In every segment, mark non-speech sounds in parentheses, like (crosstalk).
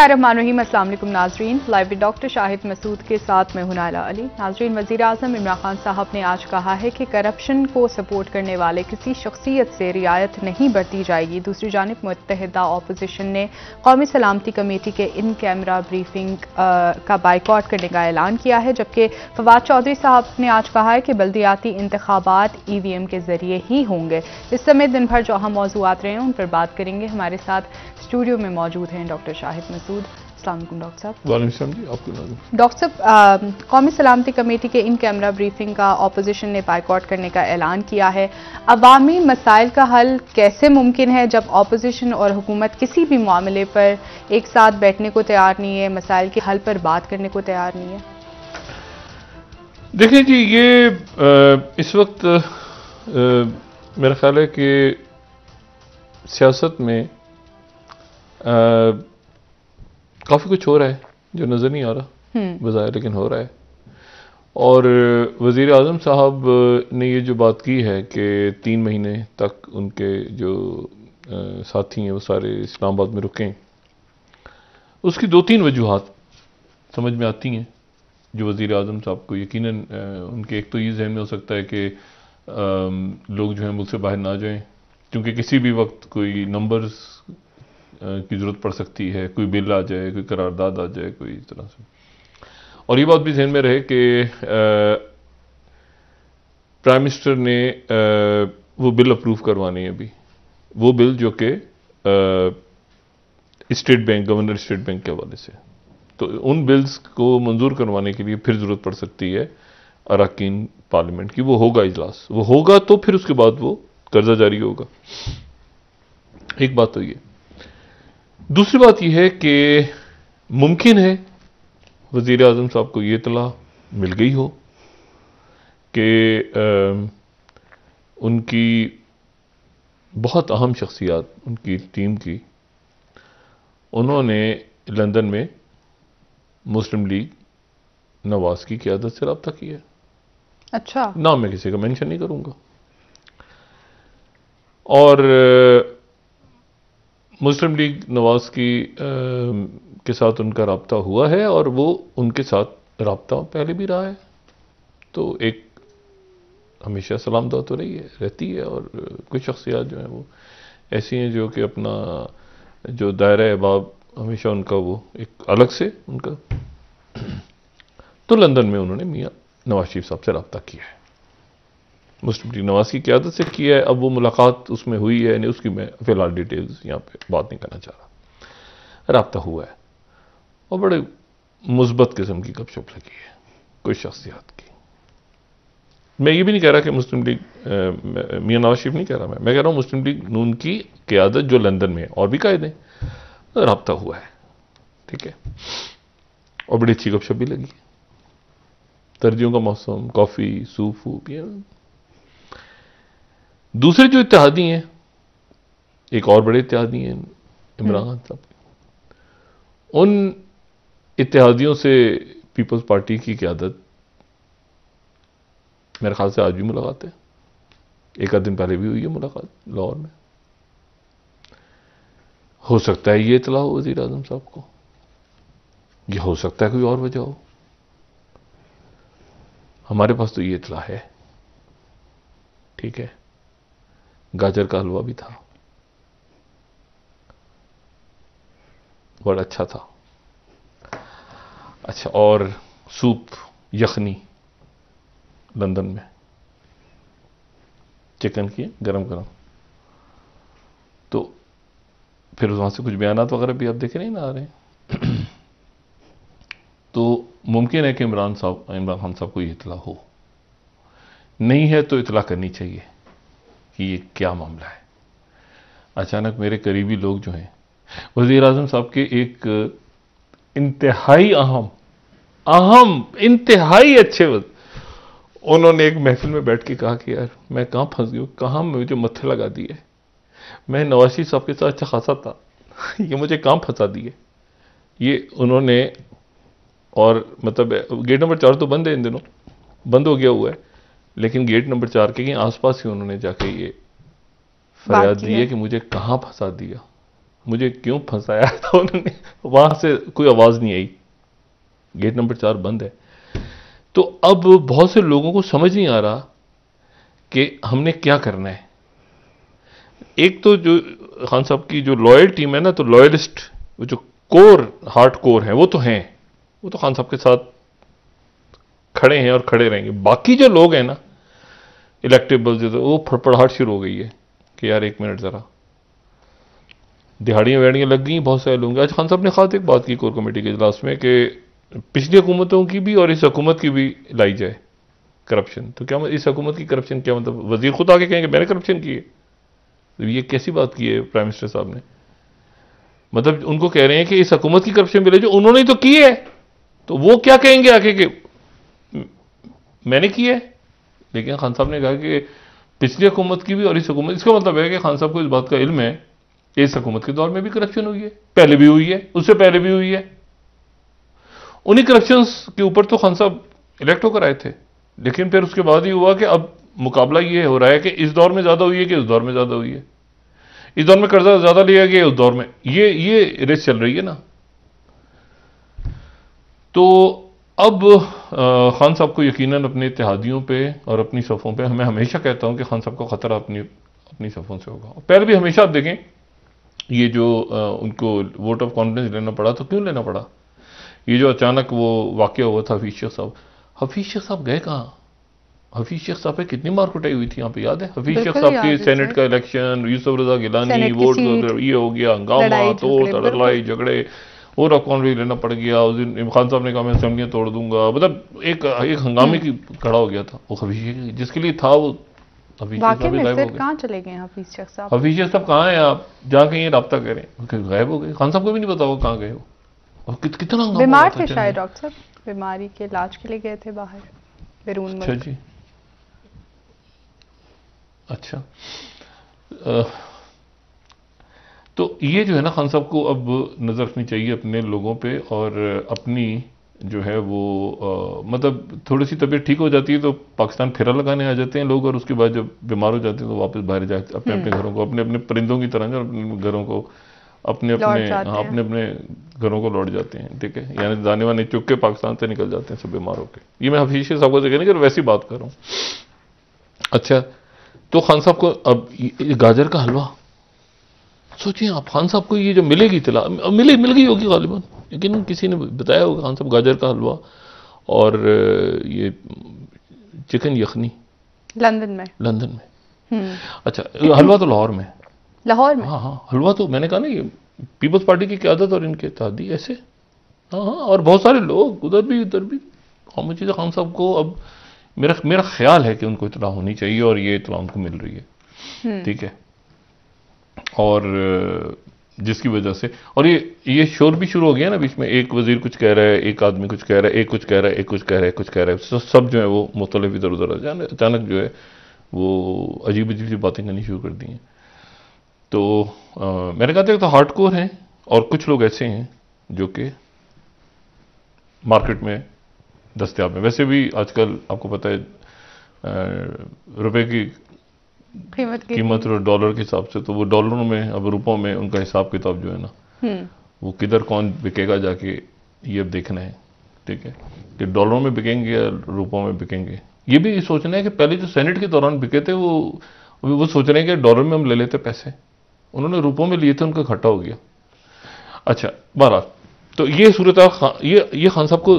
वालेकुम नाजरीन। Live doctor Shahid Masood के साथ मैं हुनाला अली। नाजरीन, वज़ीर अजम इमरान खान साहब ने आज कहा है कि करप्शन को सपोर्ट करने वाले किसी शख्सियत से रियायत नहीं बरती जाएगी। दूसरी जानब मुतहदा अपोजिशन ने कौमी सलामती कमेटी के इन कैमरा ब्रीफिंग का बाइकआउट करने का ऐलान किया है, जबकि फवाद चौधरी साहब ने आज कहा है कि बल्दियाती इंतबात ई वी एम के ज़रिए ही होंगे। इस समय दिन भर जो अहम मौजूद रहे हैं, उन पर बात करेंगे। हमारे साथ स्टूडियो में मौजूद हैं डॉक्टर शाहिद मसूद डॉक्टर साहब। डॉक्टर साहब कौमी सलामती कमेटी के इन कैमरा ब्रीफिंग का अपोजिशन ने बाइकआउट करने का ऐलान किया है। अवामी मसाइल का हल कैसे मुमकिन है जब अपोजिशन और हुकूमत किसी भी मामले पर एक साथ बैठने को तैयार नहीं है मसाइल के हल पर बात करने को तैयार नहीं है? देखिए जी ये आ, इस वक्त मेरा ख्याल है कि सियासत में काफ़ी कुछ हो रहा है जो नज़र नहीं आ रहा हम्म। बजाय लेकिन हो रहा है और वज़ी अजम साहब ने ये जो बात की है कि तीन महीने तक उनके जो साथी हैं वो सारे इस्लामाबाद में रुकें उसकी दो तीन वजूहत समझ में आती हैं जो वज़ी अजम साहब को यकीन उनके एक तो ये जहन में हो सकता है कि लोग जो हैं मुल्क से बाहर ना जाएँ क्योंकि किसी भी वक्त कोई नंबर्स की ज़रूरत पड़ सकती है कोई बिल आ जाए कोई करारदाद आ जाए कोई इस तरह से। और ये बात भी जहन में रहे कि प्राइम मिनिस्टर ने आ, वो बिल अप्रूव करवानी है अभी। वो बिल जो कि State Bank governor State Bank के हवाले से। तो उन बिल्स को मंजूर करवाने के लिए फिर ज़रूरत पड़ सकती है अरकान पार्लियामेंट की। वो होगा इजलास। वो होगा तो फिर उसके बाद वो कर्जा जारी होगा। एक बात तो ये। दूसरी बात यह है कि मुमकिन है वज़ीर अजम साहब को ये इतला मिल गई हो कि उनकी बहुत अहम शख्सियात उनकी टीम की उन्होंने लंदन में मुस्लिम लीग नवाज़ की क्यादत से रबता किया है। अच्छा। नाम मैं किसी का मेंशन नहीं करूँगा। और मुस्लिम लीग नवाज़ की के साथ उनका रबता हुआ है और वो उनके साथ रबता पहले भी रहा है। तो एक हमेशा सलाम दुआ तो रही है, रहती है और कुछ शख्सियात जो हैं वो ऐसी हैं जो कि अपना जो दायरा अहबाब हमेशा उनका वो एक अलग से उनका। तो लंदन में उन्होंने मियाँ नवाज़ शरीफ साहब से रबता किया है। मुस्लिम लीग नवाज़ की क्यादत से किया है, अब वो मुलाकात उसमें हुई है, यानी उसकी मैं फ़िलहाल डिटेल्स यहाँ पे बात नहीं करना चाह रहा। रबता हुआ है, और बड़े मुस्बत किस्म की गपशप लगी है, कोई शख्सियात की। मैं ये भी नहीं कह रहा कि मुस्लिम लीग मियाँ नवाज़ शरीफ नहीं कह रहा मैं। मैं कह रहा हूँ मुस्लिम लीग नून की क्यादत जो लंदन में है, और भी कायदे रबता हुआ है, ठीक है, और बड़ी अच्छी गपशप भी लगी सर्दियों का मौसम, कॉफ़ी, सूप वूप ये दूसरे जो इतिहादी हैं एक और बड़े इतिहादी हैं इमरान खान साहब। उन इतिहादियों से पीपल्स पार्टी की क्यादत मेरे ख्याल से आज भी मुलाकात है। एक आध दिन पहले भी हुई है मुलाकात लाहौर में। हो सकता है ये इतला हो वज़ीर आज़म साहब को। ये हो सकता है कोई और वजह हो। हमारे पास तो ये इतला है। ठीक है? गाजर का हलवा भी था। बड़ा अच्छा था। अच्छा और सूप यखनी लंदन में। चिकन की, गरम गरम। तो फिर वहाँ से कुछ बयान वगैरह भी आप देखे नहीं ना आ रहे (clears throat) तो मुमकिन है कि इमरान साहब, इमरान खान साहब को ये इतला हो। नहीं है तो इतला करनी चाहिए। कि ये क्या मामला है। अचानक मेरे करीबी लोग जो हैं, वज़ीर अजम साहब के एक इंतहाई अहम अहम, इंतहाई अच्छे उन्होंने एक महफिल में बैठ के कहा कि यार, मैं कहाँ फंस गई कहाँ मुझे मत्थे लगा दिए मैं नवाशी साहब के साथ अच्छा खासा था। (laughs) ये मुझे कहाँ फंसा दिए ये उन्होंने, और मतलब गेट नंबर चार तो बंद है इन दिनों, बंद हो गया हुआ है। लेकिन गेट नंबर चार के आसपास ही उन्होंने जाके ये फरियाद दी है। कि मुझे कहाँ फंसा दिया? मुझे क्यों फंसाया? था (laughs) उन्होंने वहाँ से कोई आवाज़ नहीं आई। गेट नंबर चार बंद है। तो अब बहुत से लोगों को समझ नहीं आ रहा कि हमने क्या करना है। एक तो जो खान साहब की जो लॉयल टीम है ना तो लॉयलिस्ट जो कोर हार्ड कोर है वो तो हैं। वो तो खान साहब के साथ खड़े हैं और खड़े रहेंगे। बाकी जो लोग हैं ना इलेक्टेबल जो तो वो फड़फड़ाहट शुरू हो गई है कि यार एक मिनट ज़रा। दिहाड़ियाँ वेड़ियाँ लग गई, बहुत सारे लोग। आज खान साहब ने खास एक बात की कोर कमेटी के इजलास में कि पिछली हुकूमतों की भी और इस हुकूमत की भी लाई जाए करप्शन तो क्या मतलब इस हुकूमत की करप्शन क्या मतलब? वज़ीर खुद आके कहेंगे, मैंने करप्शन की है। तो ये कैसी बात की है प्राइम मिनिस्टर साहब ने? मतलब उनको कह रहे हैं कि इस हुकूमत की करप्शन मिले जो उन्होंने तो की है। तो वो क्या कहेंगे आके कि मैंने की है। लेकिन खान साहब ने कहा कि पिछली हुकूमत की भी और इस हुकूमत इसका मतलब है कि खान साहब को इस बात का इल्म है, इस हुकूमत के दौर में भी करप्शन हुई है। पहले भी हुई है, उससे पहले भी हुई है। उन्हीं करप्शन के ऊपर तो खान साहब इलेक्ट होकर आए थे। लेकिन फिर उसके बाद ही हुआ कि अब मुकाबला ये हो रहा है कि इस दौर में ज़्यादा हुई है कि उस दौर में ज़्यादा हुई है। इस दौर में कर्जा ज़्यादा लिया गया उस दौर में। ये ये रेस चल रही है ना। तो अब खान साहब को यकीनन अपने इतिहादियों पे और अपनी सफ़ों पे मैं हमेशा कहता हूँ कि खान साहब को ख़तरा अपनी अपनी सफ़ों से होगा। पहले भी हमेशा आप देखें ये जो आ, उनको वोट ऑफ़ कॉन्फिडेंस लेना पड़ा तो क्यों लेना पड़ा? ये जो अचानक वो वाक्य हुआ था हफीज शेख साहब हफीज शेख साहब गए कहाँ? हफीज शेख साहब पे कितनी मार कुटाई हुई थी यहाँ पे याद है? हफीज शेख साहब की सेनेट का इलेक्शन यूसुफ रजा गिलानी वोट ये हो गया हंगामा तो लड़ाई झगड़े। और कौन भी लेना पड़ गया उस दिन इमरान साहब ने कहा मैं असेंबलियाँ तोड़ दूँगा। मतलब एक एक हंगामे की खड़ा हो गया था वो हफीज जिसके लिए था वो हफीज कहाँ चले गए हफीज शेख साहब? हफीज शेख साहब कहाँ हैं आप? जहाँ कहीं रब्ता करें। गायब हो गए। खान साहब को भी नहीं पता वो कहाँ गए हो। और कि, कितना बीमार थे शायद डॉक्टर साहब। बीमारी के इलाज के लिए गए थे बाहर बैरून अच्छा जी। अच्छा। आ, तो ये जो है ना खान साहब को अब नज़र रखनी चाहिए अपने लोगों पे और अपनी जो है वो आ, मतलब थोड़ी सी तबीयत ठीक हो जाती है तो पाकिस्तान फेरा लगाने आ जाते हैं लोग और उसके बाद जब बीमार हो जाते हैं तो वापस बाहर जाते अपने अपने हम्म। घरों को अपने अपने परिंदों की तरह जो अपने घरों को अपने अपने हाँ अपने अपने घरों को लौट जाते हैं ठीक है? यानी दाने वाने चुप के पाकिस्तान से निकल जाते हैं सब बीमार होकर ये मैं हफीज साहब को कहने कि वैसी बात कर। रहा हूँ अच्छा तो खान साहब को अब गाजर का हलवा सोचिए आप खान साहब को ये जो मिलेगी इतला मिले मिल गई होगी गालिबा लेकिन किसी ने बताया होगा खान साहब गाजर का हलवा और ये चिकन यखनी। लंदन में। लंदन में। हम्म। अच्छा हलवा तो लाहौर में। लाहौर में? हाँ हाँ हलवा तो मैंने कहा ना ये पीपल्स पार्टी की क्यादत और इनके तादी ऐसे। हाँ हाँ और बहुत सारे लोग उधर भी उधर भी। खामोशी खान साहब को अब मेरा मेरा ख्याल है कि उनको इतना होनी चाहिए और ये इतना उनको मिल रही है। हम्म। ठीक है। और जिसकी वजह से और ये ये शोर भी शुरू हो गया ना बीच में एक वज़ीर कुछ कह रहा है एक आदमी कुछ कह रहा है एक कुछ कह रहा है एक कुछ कह रहा है कुछ कह रहा है सब जो है वो मुख्तलिफ़ इधर उधर अचानक जो है वो अजीब अजीब सी बातें करनी शुरू कर दी हैं। तो आ, मैंने कहा था तो हार्ड कोर हैं और कुछ लोग ऐसे हैं जो कि मार्केट में दस्तियाब है। वैसे भी आजकल आपको पता है रुपए की कीमत कीमत और डॉलर के हिसाब से तो वो डॉलरों में अब रुपयों में उनका हिसाब किताब जो है ना हम्म। वो किधर कौन बिकेगा जाके ये अब देखना है ठीक है? कि डॉलरों में बिकेंगे या रुपयों में बिकेंगे? ये भी सोचना है कि पहले जो सेनेट के दौरान बिके थे वो वो सोच रहे हैं कि डॉलर में हम ले लेते पैसे। उन्होंने रुपयों में लिए थे उनका खट्टा हो गया। अच्छा बारह तो ये सूरत ये ये खान साहब को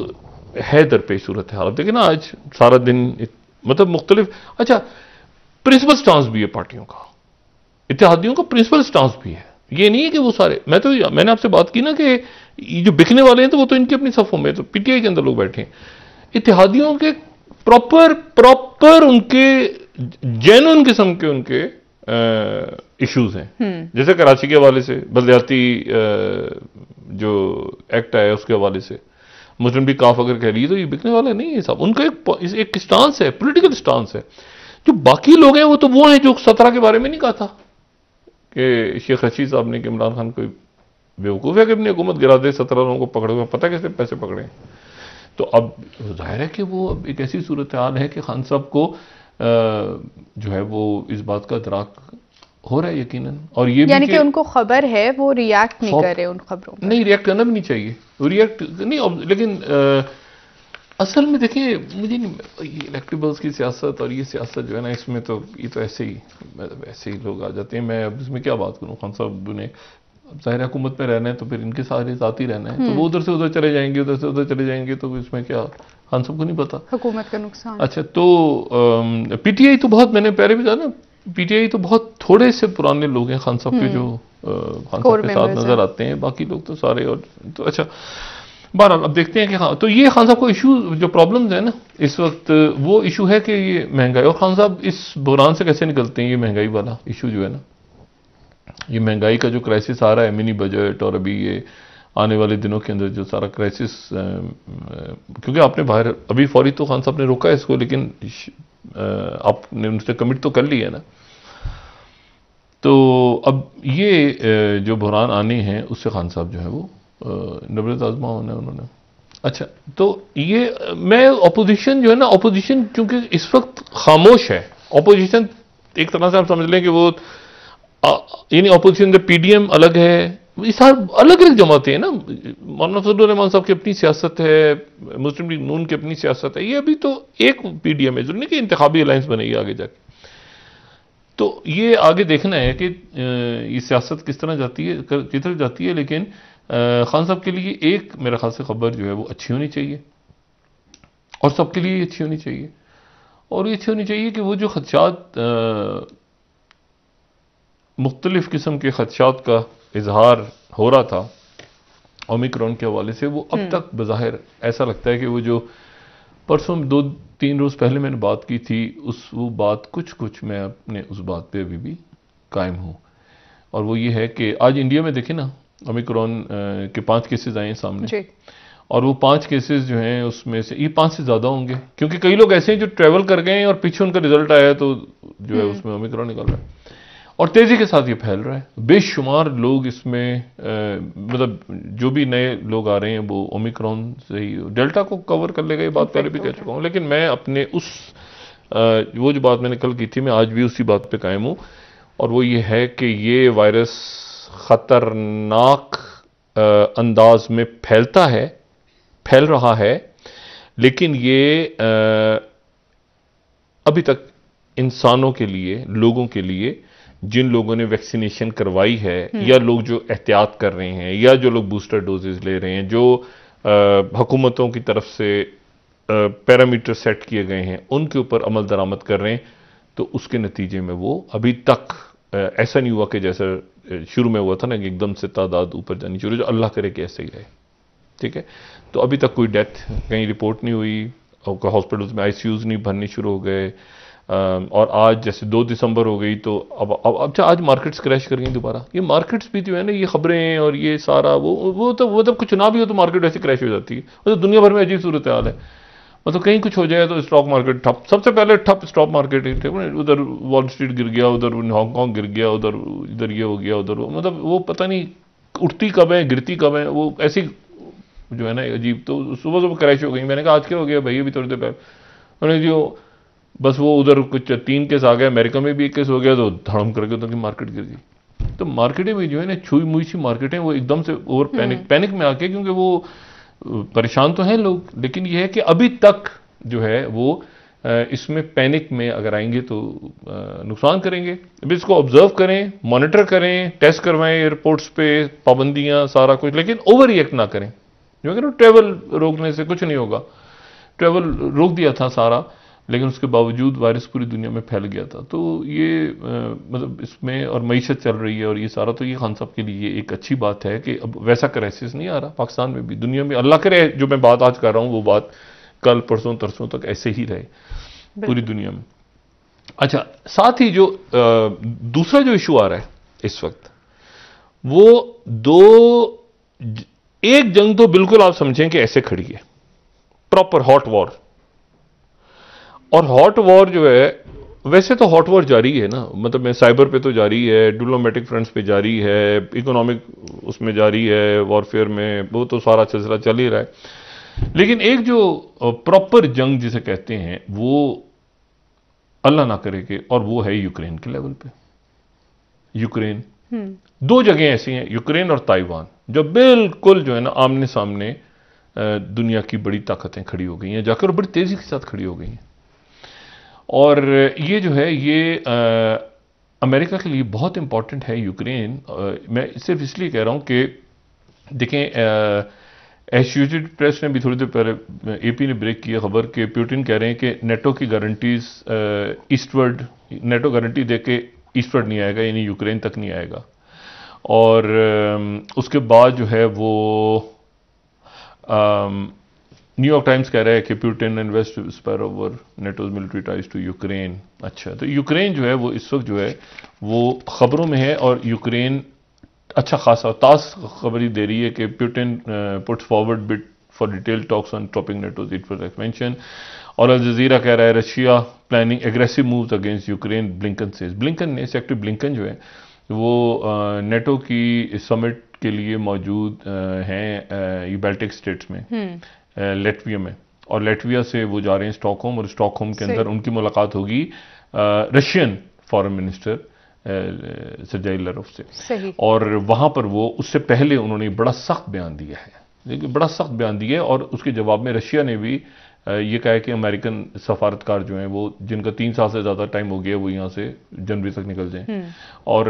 है दरपेश सूरत हाल देखिए ना आज सारा दिन मतलब मुख्तलिफ़ अच्छा प्रिंसिपल स्टांस भी है पार्टियों का। इतिहादियों का प्रिंसिपल स्टांस भी है। ये नहीं है कि वो सारे मैं तो मैंने आपसे बात की ना कि ये जो बिकने वाले हैं तो वो तो इनकी अपनी सफों में तो पीटीआई के अंदर लोग बैठे हैं। इतिहादियों के प्रॉपर प्रॉपर उनके जैन किस्म के उनके इश्यूज़ हैं। हम्म। जैसे कराची के हवाले से बलदियाती जो एक्ट आया उसके हवाले से। मुस्लिम भी काफ अगर कह लीजिए तो ये बिकने वाला नहीं है साहब उनका एक एक स्टांस है पोलिटिकल स्टांस है। जो बाकी लोग हैं वो तो वो हैं जो सत्रह के बारे में नहीं कहा था कि शेख रशीद साहब ने कि इमरान खान कोई बेवकूफ़ है कि अपनी हुकूमत गिरा दे सत्रह लोगों को पकड़े हुए पता कैसे पैसे पकड़े तो अब ज़ाहिर है कि वो अब एक ऐसी सूरत हाल है कि खान साहब को जो है वो इस बात का दराक हो रहा है यकीनन। और ये यानी कि उनको खबर है वो रिएक्ट नहीं कर रहे उन खबरों नहीं रिएक्ट करना भी नहीं चाहिए। रिएक्ट नहीं लेकिन अ, असल में देखिए मुझे नहीं इलेक्टेबल्स की सियासत और ये सियासत जो है ना इसमें तो ये तो ऐसे ही मतलब ऐसे ही लोग आ जाते हैं। मैं अब इसमें क्या बात करूँ? खान साहब ने अब ज़ाहिर हुकूमत में रहना है तो फिर इनके सारे साथ ही रहना है। तो वो उधर से उधर चले जाएँगे उधर से उधर चले जाएँगे तो इसमें क्या खान साहब को नहीं पता? हुकूमत का नुकसान। अच्छा तो पीटीआई तो बहुत मैंने पहले भी कहा ना पीटीआई तो बहुत थोड़े से पुराने लोग हैं खान साहब के जो खान साहब के साथ नज़र आते हैं बाकी लोग तो सारे और तो अच्छा बहरहाल, अब देखते हैं कि हाँ तो ये खान साहब को इशू जो प्रॉब्लम्स है ना, इस वक्त, वो इशू है कि ये महँगाई, और खान साहब इस बुरान से कैसे निकलते हैं ये महँगाई वाला इशू जो है ना? ये महँगाई का जो क्राइसिस आ रहा है, मिनी बजट और अभी ये आने वाले दिनों के अंदर जो सारा क्राइसिस क्योंकि आपने बाहर, अभी फौरी तो खान साहब ने रोका है इसको, लेकिन आपने उनसे कमिट तो कर लिया है ना? तो अब ये जो बुरान आने हैं, उससे खान साहब जो है वो नबरत आजमा होना है उन्होंने। अच्छा तो ये, मैं अपोजिशन जो है ना अपोजिशन क्योंकि इस वक्त खामोश है। अपोजिशन एक तरह से आप समझ लें कि वो यानी ऑपोजिशन का पीडीएम अलग है। ये सार अलग अलग जमातें हैं ना। मौलाना फजल रहमान साहब की अपनी सियासत है, मुस्लिम लीग नून की अपनी सियासत है। ये अभी तो एक पीडीएम है, जो कि इंतबी अलायंस बनेगी आगे जाके। तो ये आगे देखना है कि ये सियासत किस तरह जाती है, किधर जाती है, लेकिन खान साहब के लिए एक मेरे ख्याल से खबर जो है वो अच्छी होनी चाहिए। और सबके लिए अच्छी होनी चाहिए। और ये अच्छी होनी चाहिए कि वो जो खदशात मुख्तलिफ़ किस्म के खदशात का इजहार हो रहा था ओमिक्रॉन के हवाले से वो अब तक बज़ाहिर ऐसा लगता है कि वो जो परसों दो तीन रोज़ पहले मैंने बात की थी उस वो बात कुछ कुछ मैं अपने उस बात पे अभी भी कायम हूँ। और वो ये है कि आज इंडिया में देखें ना ओमिक्रॉन के पाँच केसेस आए हैं सामने। जी। और वो पाँच केसेस जो हैं उसमें से ये पाँच से ज़्यादा होंगे। क्योंकि कई लोग ऐसे हैं जो ट्रैवल कर गए हैं और पीछे उनका रिज़ल्ट आया तो जो है उसमें ओमिक्रॉन निकल रहा है। और तेज़ी के साथ ये फैल रहा है। बेशुमार लोग इसमें मतलब जो भी नए लोग आ रहे हैं वो ओमिक्रॉन से ही डेल्टा को कवर कर लेगा ये बात पहले भी कह चुका हूँ। लेकिन मैं अपने उस वो जो बात मैंने कल की थी मैं आज भी उसी बात पे कायम हूँ। और वो ये है कि ये वायरस खतरनाक अंदाज में फैलता है फैल रहा है लेकिन ये अभी तक इंसानों के लिए लोगों के लिए जिन लोगों ने वैक्सीनेशन करवाई है या लोग जो एहतियात कर रहे हैं या जो लोग बूस्टर डोजेज ले रहे हैं जो हुकूमतों की तरफ़ से पैरामीटर सेट किए गए हैं उनके ऊपर अमल दरामद कर रहे हैं तो उसके नतीजे में वो अभी तक ऐसा नहीं हुआ कि जैसा शुरू में हुआ था ना कि एकदम से तादाद ऊपर जानी शुरू जो अल्लाह करे कि ऐसे ही रहे, ठीक है? तो अभी तक कोई डेथ, कहीं रिपोर्ट नहीं हुई, और हॉस्पिटल्स में आईसीयूज नहीं भरने शुरू हो गए और आज जैसे दो दिसंबर हो गई तो अब अब अच्छा आज मार्केट्स क्रैश कर गई दोबारा। ये मार्केट्स भी जो है ना, ये खबरें और ये सारा, वो वो तो वो तब कुछ ना भी हो तो मार्केट ऐसे क्रैश हो जाती है। मतलब तो दुनिया भर में अजीब सूरत हाल है। मतलब कहीं कुछ हो जाए तो स्टॉक मार्केट ठप। सबसे पहले ठप स्टॉक मार्केट ही थे। उधर वॉल स्ट्रीट गिर गया उधर हांगकॉन्ग गिर गया उधर इधर ये हो गया उधर मतलब वो पता नहीं उठती कब है गिरती कब है वो ऐसी जो है ना अजीब। तो सुबह सुबह क्रैश हो गई। मैंने कहा आज क्या हो गया भाई? अभी थोड़ी देर पहले। उन्होंने जो बस वो उधर कुछ तीन केस आ गए अमेरिका में भी एक केस हो गया तो धड़म करके उधर की मार्केट गिर गई। तो मार्केटें भी जो है ना छुई मुई सी मार्केटें वो एकदम से ओवर पैनिक पैनिक में आके क्योंकि वो परेशान तो हैं लोग, लेकिन यह है कि अभी तक जो है वो इसमें पैनिक में अगर आएँगे तो नुकसान करेंगे। अभी इसको ऑब्ज़र्व करें मॉनिटर करें टेस्ट करवाएँ एयरपोर्ट्स पे, पाबंदियाँ, सारा कुछ, लेकिन ओवर रिएक्ट ना करें। जो कि ट्रेवल रोकने से कुछ नहीं होगा। ट्रेवल रोक दिया था सारा लेकिन उसके बावजूद वायरस पूरी दुनिया में फैल गया था। तो ये अ, मतलब इसमें और मीशत चल रही है और ये सारा तो ये खान साहब के लिए एक अच्छी बात है कि अब वैसा क्राइसिस नहीं आ रहा पाकिस्तान में भी दुनिया में। अल्लाह करे जो मैं बात आज कर रहा हूँ वो बात कल परसों तरसों तक ऐसे ही रहे पूरी दुनिया में। अच्छा साथ ही जो अ, दूसरा जो इशू आ रहा है इस वक्त वो दो एक जंग तो बिल्कुल आप समझें कि ऐसे खड़ी है। प्रॉपर हॉट वॉर और हॉट वॉर जो है वैसे तो हॉट वॉर जारी है ना। मतलब मैं साइबर पे तो जारी है डिप्लोमेटिक फ्रंट्स पे जारी है इकोनॉमिक उसमें जारी है वॉरफेयर में वो तो सारा सिलसिला चल ही रहा है। लेकिन एक जो प्रॉपर जंग जिसे कहते हैं वो अल्लाह ना करे कि और वो है यूक्रेन के लेवल पे। यूक्रेन। दो जगह ऐसी हैं यूक्रेन और ताइवान जो बिल्कुल जो है ना आमने सामने दुनिया की बड़ी ताकतें खड़ी हो गई हैं जाकर और बड़ी तेज़ी के साथ खड़ी हो गई हैं। और ये जो है ये आ, अमेरिका के लिए बहुत इंपॉर्टेंट है यूक्रेन। मैं सिर्फ़ इसलिए कह रहा हूँ कि देखें एसोसिएटेड प्रेस ने भी थोड़ी देर पहले एपी ने ब्रेक किया खबर कि प्यूटिन कह रहे हैं कि नेटो की गारंटीज ईस्टवर्ड नेटो गारंटी दे के ईस्टवर्ड नहीं आएगा यानी यूक्रेन तक नहीं आएगा। और उसके बाद जो है वो न्यूयॉर्क टाइम्स कह रहा है कि Putin invest spur over NATO's military ties to Ukraine अच्छा तो यूक्रेन जो है, वो इस वक्त जो है, वो खबरों में है और यूक्रेन अच्छा खासा तास खबरी दे रही है कि Putin puts forward bid for detail talks on topping NATO's it for expansion और अल जजीरा कह रहा है Russia planning aggressive moves against Ukraine Blinken से ब्लिंकन ने सेक्रेटरी ब्लिंकन जो है, वो नेटो की समिट के लिए मौजूद हैं ये बेल्टिक स्टेट्स में. लेटविया में। और लेटविया से वो जा रहे हैं स्टॉकहोम और स्टॉकहोम के अंदर उनकी मुलाकात होगी रशियन फॉरेन मिनिस्टर सजाई लरफ से। और वहाँ पर वो उससे पहले उन्होंने बड़ा सख्त बयान दिया है। देखिए बड़ा सख्त बयान दिया है और उसके जवाब में रशिया ने भी ये कहा है कि अमेरिकन सफारतकार जो हैं वो जिनका तीन साल से ज़्यादा टाइम हो गया वो यहाँ से जनवरी तक निकल जाएँ। हम्म। और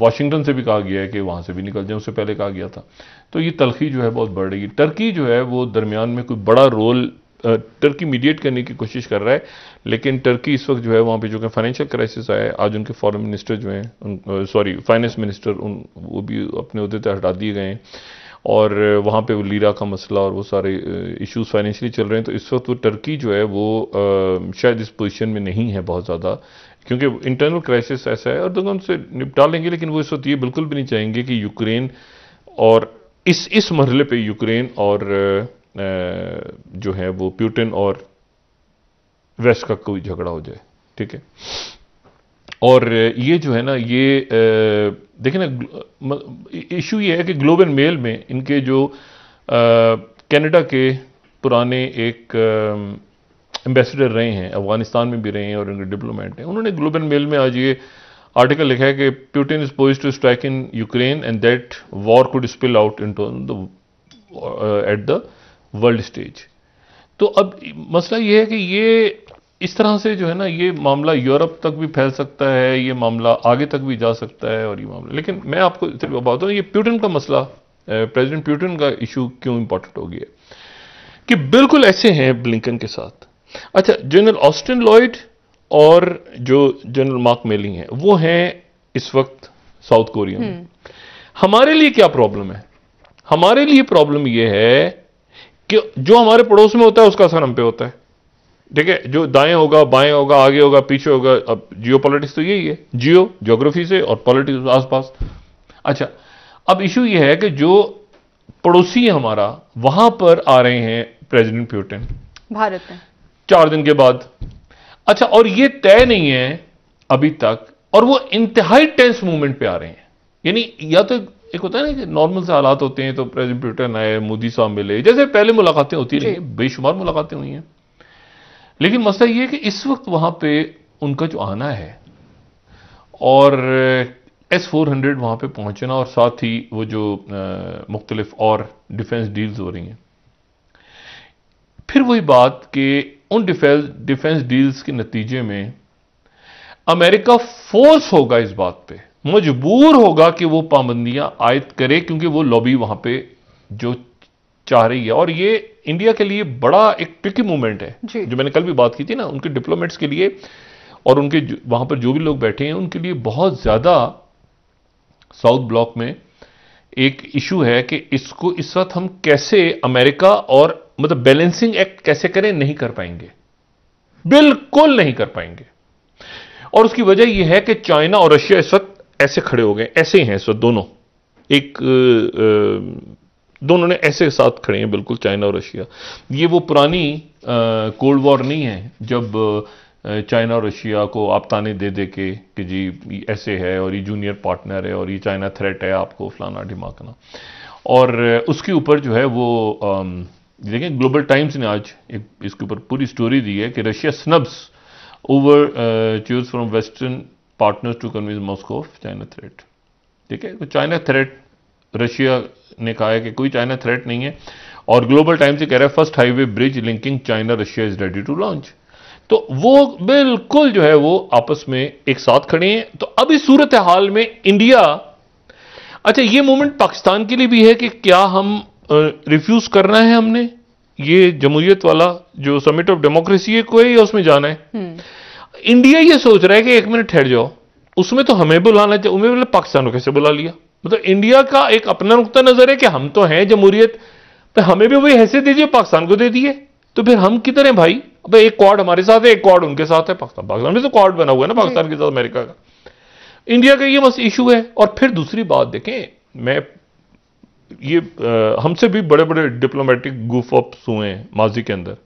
वाशिंगटन से भी कहा गया है कि वहाँ से भी निकल जाएँ उससे पहले कहा गया था। तो ये तलखी जो है बहुत बढ़ रही है। टर्की जो है वो दरमियान में कोई बड़ा रोल टर्की मीडिएट करने की कोशिश कर रहा है लेकिन टर्की इस वक्त जो है वहाँ पे जो कि फाइनेंशियल क्राइसिस आया है आज उनके फॉरेन मिनिस्टर जो हैं सॉरी फाइनेंस मिनिस्टर उन वो भी अपने अहदे से हटा दिए गए हैं। और वहाँ पे वो लीरा का मसला और वो सारे इश्यूज़ फाइनेंशियली चल रहे हैं तो इस वक्त वो टर्की जो है वो शायद इस पोजीशन में नहीं है बहुत ज़्यादा, क्योंकि इंटरनल क्राइसिस ऐसा है और तो उनसे निपटा लेंगे, लेकिन वो इस वक्त ये बिल्कुल भी नहीं चाहेंगे कि यूक्रेन और इस इस मरहले पे यूक्रेन और जो है वो प्यूटिन और वेस्ट का कोई झगड़ा हो जाए, ठीक है? और ये जो है ना, ये देखिए ना इशू ये है कि ग्लोबल मेल में इनके जो कनाडा के पुराने एक एम्बेसडर रहे हैं, अफ़गानिस्तान में भी रहे हैं और इनके डिप्लोमेट हैं, उन्होंने ग्लोबल मेल में आज ये आर्टिकल लिखा है कि Putin is poised to strike in Ukraine and that war could spill out into at the world stage तो अब, मसला ये है कि ये इस तरह से जो है ना ये मामला यूरोप तक भी फैल सकता है ये मामला आगे तक भी जा सकता है और ये मामला। लेकिन मैं आपको सिर्फ़ बात हूँ ये प्यूटन का मसला प्रेसिडेंट प्यूटन का इशू क्यों इंपॉर्टेंट हो गया? कि बिल्कुल ऐसे हैं ब्लिंकन के साथ। अच्छा जनरल ऑस्टिन लॉयड और जो जनरल मार्क मेलिंग है वो हैं इस वक्त साउथ कोरिया में। हम्म। हमारे लिए क्या प्रॉब्लम है? हमारे लिए प्रॉब्लम यह है कि जो हमारे पड़ोस में होता है उसका असर हम पे होता है। ठीक है जो दाएँ होगा बाएँ होगा आगे होगा पीछे होगा अब जियो तो यही है जियो ज्योग्राफी से और पॉलिटिक्स आसपास। अच्छा अब इशू ये है कि जो पड़ोसी है हमारा वहाँ पर आ रहे हैं प्रेसिडेंट प्यूटिन भारत में। चार दिन के बाद। अच्छा और ये तय नहीं है अभी तक और वो इंतहाई टेंस मूवमेंट पे आ रहे हैं। यानी या तो एक होता है ना कि नॉर्मल से हालात होते हैं तो प्रेसिडेंट प्यूटन आए मोदी साहब मिले जैसे पहले मुलाकातें होती रही बेशुमार मुलाकातें हुई हैं। लेकिन मसला ये है कि इस वक्त वहाँ पे उनका जो आना है और एस फोर हंड्रेड वहाँ पर पहुँचना और साथ ही वो जो मुख्तलिफ़ और डिफेंस डील्स हो रही हैं। फिर वही बात कि उन डिफेंस डिफेंस डील्स के नतीजे में अमेरिका फोर्स होगा इस बात पे, मजबूर होगा कि वो पाबंदियाँ आयद करे क्योंकि वो लॉबी वहाँ पे जो चाह रही है। और ये इंडिया के लिए बड़ा एक ट्रिकी मूवमेंट है। जो। मैंने कल भी बात की थी ना उनके डिप्लोमेट्स के लिए और उनके वहाँ पर जो भी लोग बैठे हैं उनके लिए बहुत ज़्यादा साउथ ब्लॉक में एक इशू है कि इसको इस वक्त हम कैसे अमेरिका और मतलब बैलेंसिंग एक्ट कैसे करें नहीं कर पाएँगे। बिल्कुल नहीं कर पाएँगे। और उसकी वजह यह है कि चाइना और रशिया इस वक्त ऐसे खड़े हो गए ऐसे ही हैं इस वक्त दोनों। एक दोनों ने ऐसे साथ खड़े हैं, बिल्कुल चाइना और रशिया। ये वो पुरानी कोल्ड वॉर नहीं है, जब चाइना और रशिया को आप ताने दे दे के कि जी, ऐसे है और ये जूनियर पार्टनर है और ये चाइना थ्रेट है आपको फलाना ढिमाकना और उसके ऊपर जो है वो देखें ग्लोबल टाइम्स ने आज एक, इसके ऊपर पूरी स्टोरी दी है कि Russia snubs over choose from western partners to convince Moscow of China threat ठीक है? तो चाइना थ्रेट रशिया ने कहा है कि कोई चाइना थ्रेट नहीं है। और ग्लोबल टाइम्स से कह रहा है first highway bridge linking China Russia is ready to launch तो वो बिल्कुल जो है वो आपस में एक साथ खड़े हैं। तो अब इस सूरत हाल में इंडिया अच्छा ये मूवमेंट पाकिस्तान के लिए भी है कि क्या हम रिफ्यूज करना है हमने? ये जमहूरियत वाला जो समिट ऑफ़ डेमोक्रेसी है कोई उसमें जाना है? इंडिया ये सोच रहा है कि एक मिनट ठहर जाओ। उसमें तो हमें बुलाना चाहिए। उन्हें पाकिस्तान को कैसे बुला लिया? मतलब इंडिया का एक अपना नुकता नज़र है कि हम तो हैं जमहूरियत तो हमें भी वही हैसियत दीजिए पाकिस्तान को दे दिए। तो फिर हम कितने भाई? अब एक क्वाड हमारे साथ है एक क्वाड उनके साथ है पाकिस्तान। पाकिस्तान में तो क्वाड बना हुआ है ना पाकिस्तान के साथ अमेरिका का। इंडिया का ये बस इशू है। और फिर दूसरी बात देखें मैं ये हमसे भी बड़े बड़े डिप्लोमेटिक गुफ गुफअप्स हुए हैं माजी के अंदर।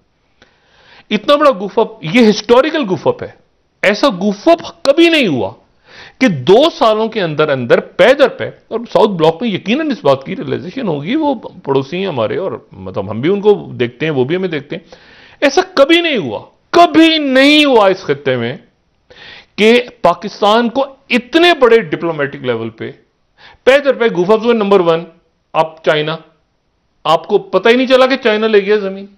इतना बड़ा गुफअप ये हिस्टोरिकल गुफअप है। ऐसा गुफअप कभी नहीं हुआ। कि दो सालों के अंदर अंदर पै दर पै, और साउथ ब्लॉक में यकीनन इस बात की रियलाइजेशन होगी, वो पड़ोसी हैं हमारे, और मतलब हम भी उनको देखते हैं, वो भी हमें देखते हैं। ऐसा कभी नहीं हुआ, कभी नहीं हुआ इस खत्ते में कि पाकिस्तान को इतने बड़े डिप्लोमेटिक लेवल पे पै दर पे गुफा जो नंबर वन आप चाइना, आपको पता ही नहीं चला कि चाइना ले गया ज़मीन।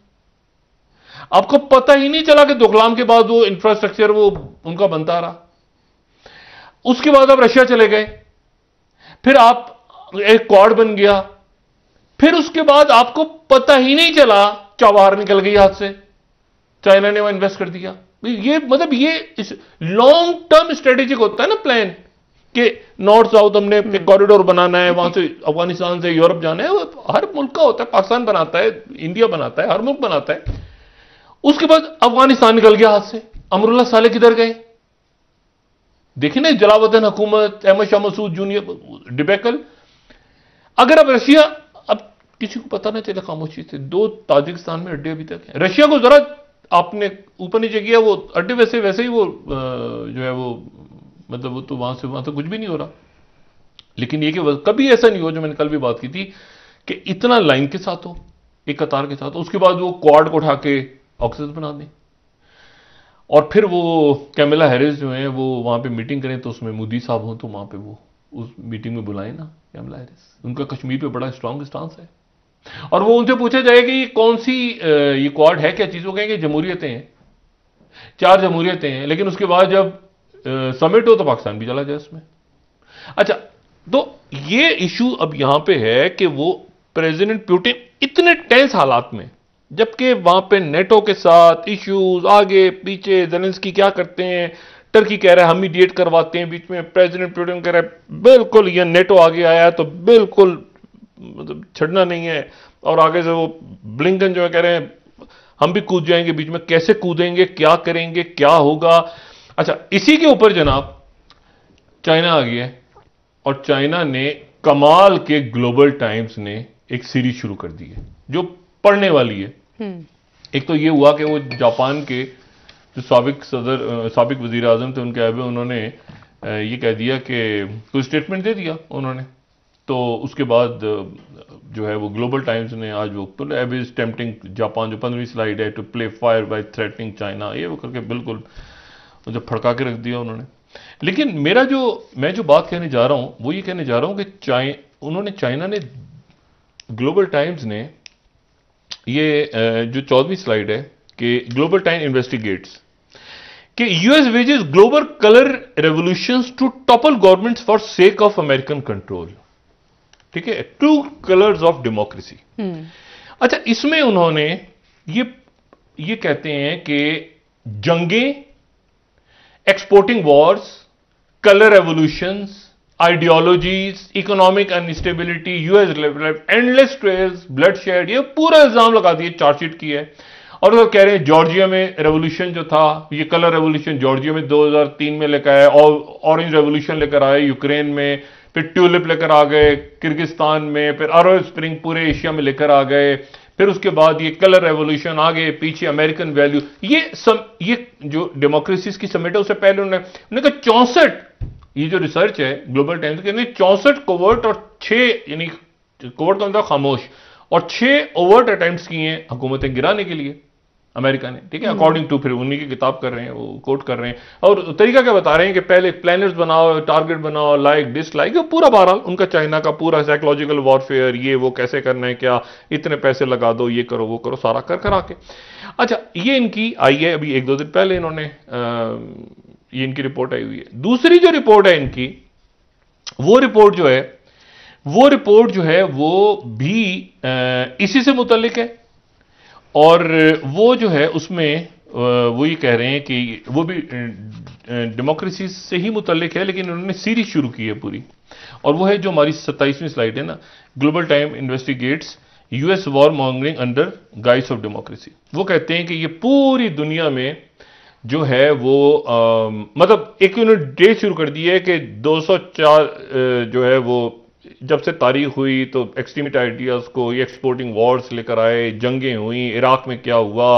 आपको पता ही नहीं चला कि दोकलाम के बाद वो इंफ्रास्ट्रक्चर वो उनका बनता रहा। उसके बाद आप रशिया चले गए। फिर आप एक क्वाड बन गया। फिर उसके बाद आपको पता ही नहीं चला चाबार निकल गई हाथ से। चाइना ने वहाँ इन्वेस्ट कर दिया। ये मतलब ये लॉन्ग टर्म स्ट्रेटेजिक होता है ना प्लान कि नॉर्थ साउथ हमने एक कॉरिडोर बनाना है वहाँ से अफ़गानिस्तान से यूरोप जाना है। हर मुल्क का होता है पाकिस्तान बनाता है इंडिया बनाता है हर मुल्क बनाता है। उसके बाद अफ़गानिस्तान निकल गया हाथ से। अमरुल्ला साले किधर गए? देखिए ना जलावतन हुकूमत, अहमद शाह मसूद जूनियर डिबेकल अगर अब रशिया, अब किसी को पता नहीं चले खामोशी से दो ताजिकिस्तान में अड्डे अभी तक है। रशिया को जरा आपने ऊपर नीचे किया, वो अड्डे वैसे वैसे ही वो जो है वो मतलब वो तो वहाँ से, वहाँ तो कुछ भी नहीं हो रहा। लेकिन ये कि कभी ऐसा नहीं हो जो मैंने कल भी बात की थी, कि इतना लाइन के साथ हो, एक कतार के साथ हो, उसके बाद वो क्वाड को उठा के ऑक्सीजन बना दें। और फिर वो कैमिला हैरिस जो है, वो वहाँ पे मीटिंग करें तो उसमें मोदी साहब हों तो वहाँ पे वो उस मीटिंग में बुलाएँ ना कैमिला हैरिस। उनका कश्मीर पे बड़ा स्ट्रांग स्टांस है। और वो उनसे पूछा जाए कि कौन सी ये क्वाड है क्या चीज़ कहेंगे जमहूरियतें हैं। चार जमहूरियतें हैं, लेकिन उसके बाद जब समिट हो तो पाकिस्तान भी चला जाए उसमें। अच्छा तो ये इशू अब यहाँ पे है कि वो प्रेसिडेंट प्यूटिन इतने टेंस हालात में जबकि वहाँ पे नेटो के साथ इश्यूज़ आगे, पीछे जेलेंस्की क्या करते हैं? टर्की कह रहा है, हम मीडिएट करवाते हैं। बीच में प्रेसिडेंट प्यूटिन कह रहा है, बिल्कुल, ये नेटो आगे आया है तो बिल्कुल मतलब छड़ना नहीं है। और आगे से वो ब्लिंकन जो है कह रहे हैं, हम भी कूद जाएँगे, बीच में कैसे कूदेंगे, क्या करेंगे, क्या होगा? अच्छा इसी के ऊपर जनाब, चाइना आ गया और चाइना ने कमाल के ग्लोबल टाइम्स ने एक सीरीज़ शुरू कर दी है, जो पढ़ने वाली है। एक तो ये हुआ कि वो जापान के जो सबक सदर सबक वज़ीर आज़म थे, उनके अबे उन्होंने ये कह दिया कि कोई स्टेटमेंट दे दिया उन्होंने। तो उसके बाद जो है वो ग्लोबल टाइम्स ने आज वो तो एब इज़ टेम्पटिंग जापान, जो पंद्रहवीं स्लाइड है to play fire by threatening China ये वो करके बिल्कुल जो फड़का के रख दिया उन्होंने। लेकिन मेरा जो, मैं जो बात कहने जा रहा हूँ, वो ये कहने जा रहा हूँ कि चाइ उन्होंने चाइना ने ग्लोबल टाइम्स ने ये जो चौदहवीं स्लाइड है कि ग्लोबल टाइम इन्वेस्टिगेट्स कि US wages global colour revolution to topple governments for sake of American control ठीक है? टू कलर्स ऑफ़ डेमोक्रेसी अच्छा इसमें उन्होंने ये ये कहते हैं कि जंगे exporting wars colour revolutions ideologies economic instability US endless trails bloodshed ये पूरा इल्ज़ाम लगा दिए, चार्जशीट की है। और वो कह रहे हैं, जॉर्जिया में रेवोल्यूशन जो था, ये कलर रेवोल्यूशन जॉर्जिया में 2003 में लेकर आए और ऑरेंज रेवोल्यूशन लेकर आए यूक्रेन में, फिर ट्यूलिप लेकर आ गए, किर्गिस्तान में, फिर अरब स्प्रिंग पूरे एशिया में लेकर आ गए फिर उसके बाद ये कलर रेवोल्यूशन आ गए पीछे अमेरिकन वैल्यू ये सम, ये जो डेमोक्रेसीज की समेट है उससे पहले उन्होंने उन्होंने कहा चौंसठ ये जो रिसर्च है ग्लोबल टाइम्स के चौंसठ कोवर्ट और छह यानी कोवर्ट का मतलब खामोश और छह ओवर्ट अटैम्प्ट किए हैं हुकूमतें गिराने के लिए। अमेरिका ने ठीक है? अकॉर्डिंग टू फिर उन्हीं की किताब कर रहे हैं वो कोट कर रहे हैं। और तरीका क्या बता रहे हैं कि पहले प्लानर्स बनाओ टारगेट बनाओ लाइक डिसलाइक पूरा बहरहाल उनका चाइना का पूरा साइकोलॉजिकल वॉरफेयर ये वो कैसे करना है क्या? इतने पैसे लगा दो ये करो वो करो सारा कर करा के। अच्छा ये इनकी आई है अभी एक दो दिन पहले इन्होंने ये इनकी रिपोर्ट आई हुई है। दूसरी जो रिपोर्ट है इनकी वो रिपोर्ट जो है वो रिपोर्ट जो है वो भी इसी से मुतलिक है। और वो जो है उसमें वो ये कह रहे हैं कि वो भी डेमोक्रेसी से ही मुतलिक है लेकिन उन्होंने सीरीज़ शुरू की है पूरी। और वो है जो हमारी सत्ताईसवीं स्लाइड है ना Global Time investigates US warmongering under guides of democracy वो कहते हैं कि ये पूरी दुनिया में जो है वो आ, मतलब एक उन्होंने डेट शुरू कर दी है कि 204 जो है वो जब से तारीख हुई तो एक्सट्रीमिट आइडियाज़ को ये एक्सपोर्टिंग वॉर्स लेकर आए जंगें हुई इराक में क्या हुआ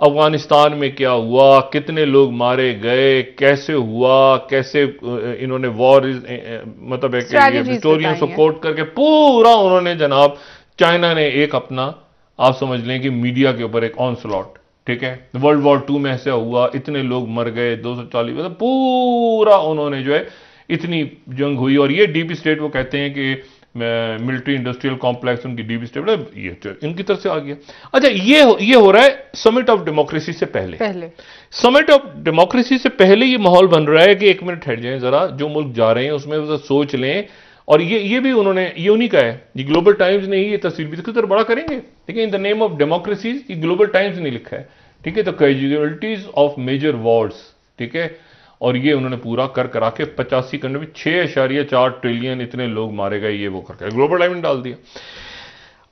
अफ़गानिस्तान में क्या हुआ कितने लोग मारे गए कैसे हुआ कैसे इन्होंने वॉर मतलब एक हिस्टोरियन को कोट करके पूरा उन्होंने जनाब चाइना ने एक अपना आप समझ लें कि मीडिया के ऊपर एक ऑन स्लॉट ठीक है? वर्ल्ड वॉर टू में ऐसा हुआ इतने लोग मर गए 240 मतलब पूरा उन्होंने जो है इतनी जंग हुई और ये डीप स्टेट वो कहते हैं कि मिलिट्री इंडस्ट्रियल कॉम्प्लेक्स उनकी डीप स्टेट मतलब ये तो इनकी तरफ़ से आ गया। अच्छा ये हो, ये हो रहा है समिट ऑफ़ डेमोक्रेसी से पहले। पहले। समिट ऑफ़ डेमोक्रेसी से पहले ये माहौल बन रहा है कि एक मिनट हट जाए जरा जो मुल्क जा रहे हैं उसमें सोच लें। और ये ये भी उन्होंने ये उन्हीं का है ये ग्लोबल टाइम्स ने ही ये तस्वीर भी इसकी तरह बड़ा करेंगे। ठीक है in the name of democracies ये ग्लोबल टाइम्स ने लिखा है। ठीक है तो कैजुअलिटीज ऑफ़ मेजर वॉर्ड्स ठीक है? और ये उन्होंने पूरा कर करा के पचासी कंट्री में छह अशारिया चार ट्रिलियन इतने लोग मारे गए ये वो करके। ग्लोबल डायमंड डाल दिया।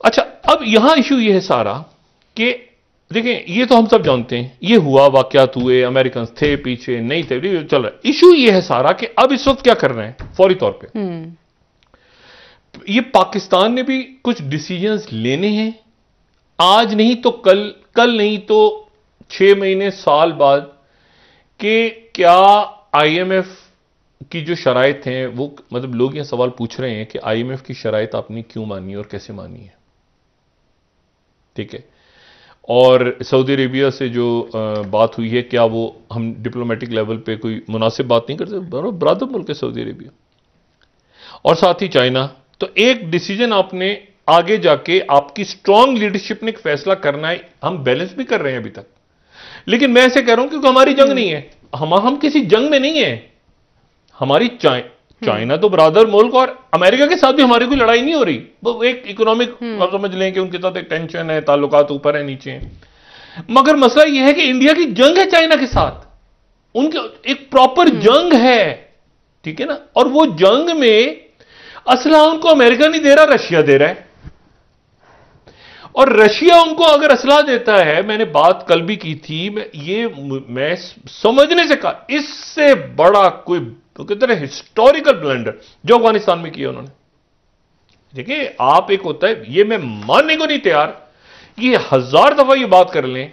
अच्छा अब यहाँ इशू ये है सारा कि देखें ये तो हम सब जानते हैं ये हुआ वाक्यात हुए अमेरिकन थे पीछे नहीं थे चल रहा है। इशू ये है सारा कि अब इस वक्त क्या कर रहे हैं फौरी तौर पे। हम्म। ये पाकिस्तान ने भी कुछ डिसीजंस लेने हैं। आज नहीं तो कल कल नहीं तो छह महीने साल बाद कि क्या आईएमएफ की जो शराइत हैं, वो मतलब लोग ये सवाल पूछ रहे हैं कि आईएमएफ की शराइत आपने क्यों मानी और कैसे मानी है? ठीक है। और सऊदी अरेबिया से जो बात हुई है, क्या वो हम डिप्लोमेटिक लेवल पे कोई मुनासिब बात नहीं करते? बराबर मुल्क है सऊदी अरेबिया। और साथ ही चाइना। तो एक डिसीज़न आपने आगे जाके आपकी स्ट्रांग लीडरशिप ने फैसला करना है। हम बैलेंस भी कर रहे हैं अभी तक। लेकिन मैं ऐसे कह रहा हूँ क्योंकि हमारी जंग नहीं है। हम हम किसी जंग में नहीं है। हमारी चाइ चाइना तो ब्रादर मुल्क और अमेरिका के साथ भी हमारी कोई लड़ाई नहीं हो रही। वो एक इकोनॉमिक हम्म। आप समझ लें कि उनके साथ एक टेंशन है ताल्लुकात ऊपर है नीचे है। मगर मसला यह है कि इंडिया की जंग है चाइना के साथ। उनके एक प्रॉपर हम्म। जंग है ठीक है ना? और वो जंग में असला उनको अमेरिका नहीं दे रहा रशिया दे रहा है। और रशिया उनको अगर असला देता है मैंने बात कल भी की थी मैं ये मैं समझने से कहा इससे बड़ा कोई तो कहते हैं हिस्टोरिकल ब्लेंडर जो अफ़गानिस्तान में किया उन्होंने देखिए आप एक होता है ये मैं मानने को नहीं तैयार ये हज़ार दफ़ा ये बात कर लें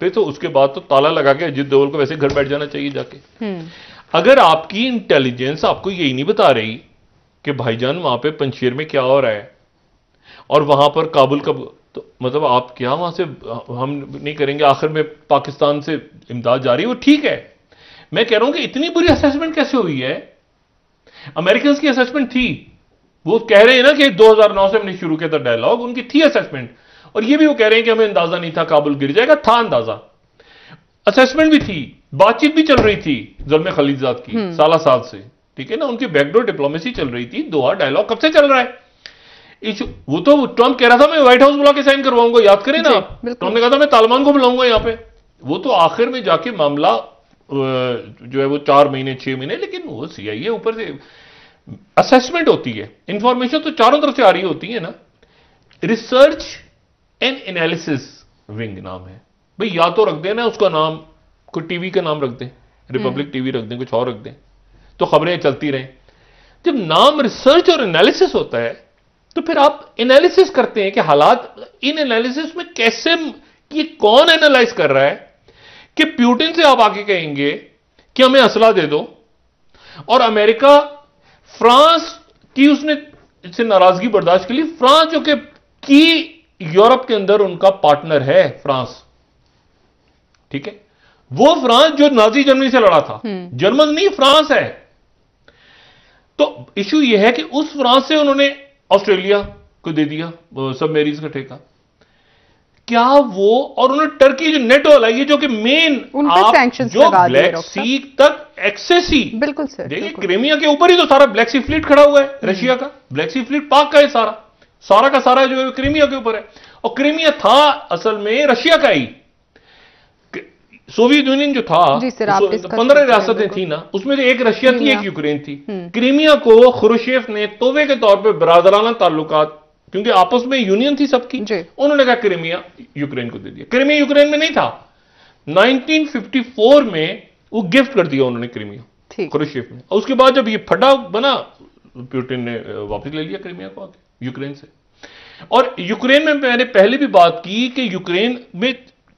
फिर तो उसके बाद तो ताला लगा के अजित दोवल को वैसे घर बैठ जाना चाहिए जाके हम्म। अगर आपकी इंटेलिजेंस आपको यही नहीं बता रही कि भाईजान वहाँ पे पंचेर में क्या हो रहा है और वहाँ पर काबुल का तो मतलब आप क्या वहाँ से हम नहीं करेंगे आखिर में पाकिस्तान से इमदाद जा रही है? वो ठीक है। मैं कह रहा हूँ कि इतनी बुरी असेसमेंट कैसे हुई है? अमेरिकन की असेसमेंट थी। वो कह रहे हैं ना कि 2009 से हमने शुरू किया था डायलॉग उनकी थी असेसमेंट और ये भी वो कह रहे हैं कि हमें अंदाज़ा नहीं था काबुल गिर जाएगा था अंदाज़ा। असेसमेंट भी थी बातचीत भी चल रही थी जुल्म खलीजात की हम्म। साला साल से। ठीक है ना? उनकी बैकडोर डिप्लोमेसी चल रही थी दोहा डायलॉग कब से चल रहा है? इशू वो तो ट्रंप कह रहा था मैं व्हाइट हाउस बुला के साइन करवाऊँगा। याद करें ना? ट्रंप ने कहा था मैं तालिबान को बुलाऊँगा यहाँ पे। वो तो आखिर में जाके मामला जो है वो चार महीने छह महीने लेकिन वो सीआईए ऊपर से असेसमेंट होती है। इंफॉर्मेशन तो चारों तरफ़ से आ रही होती है ना? रिसर्च एंड एनालिसिस विंग नाम है। भाई या तो रख देना उसका नाम कोई टीवी का नाम रख दें रिपब्लिक टीवी रख दें कुछ और रख दें तो खबरें चलती रहें। जब नाम रिसर्च और एनालिसिस होता है तो फिर आप एनालिसिस करते हैं कि हालात इन एनालिसिस में कैसे ये कौन एनालाइज कर रहा है कि प्यूटिन से आप आके कहेंगे कि हमें असला दे दो। और अमेरिका फ्रांस की उसने इससे नाराज़गी बर्दाश्त के लिए फ्रांस जो कि की यूरोप के अंदर उनका पार्टनर है फ्रांस। ठीक है? वो फ्रांस जो नाजी जर्मनी से लड़ा था। जर्मन नहीं फ्रांस है। तो इश्यू यह है कि उस फ्रांस से उन्होंने ऑस्ट्रेलिया को दे दिया सब मेरीज का ठेका। क्या वो और उन्होंने टर्की जो नेटो है जो कि मेन जो ब्लैक सी तक एक्सेस ही। बिल्कुल सर देखिए क्रेमिया के ऊपर ही तो सारा ब्लैक सी फ्लीट खड़ा हुआ है हम्म। रशिया का। ब्लैक सी फ्लीट पाक का है सारा। सारा का सारा जो है क्रीमिया के ऊपर है। और क्रीमिया था असल में रशिया का ही। सोवियत यूनियन जो था पंद्रह रियासतें थी ना उसमें एक रशिया थी एक यूक्रेन थी। हम्म। क्रीमिया को खुरुशेफ ने तोहफे के तौर पर बरादराना ताल्लुकात क्योंकि आपस में यूनियन थी सबकी उन्होंने कहा क्रीमिया यूक्रेन को दे दिया। क्रीमिया यूक्रेन में नहीं था। 1954 में वो गिफ्ट कर दिया उन्होंने क्रीमिया खुरुशेफ ने। और उसके बाद जब ये फटा बना प्यूटिन ने वापस ले लिया क्रीमिया को आके यूक्रेन से। और यूक्रेन में मैंने पहले भी बात की कि यूक्रेन में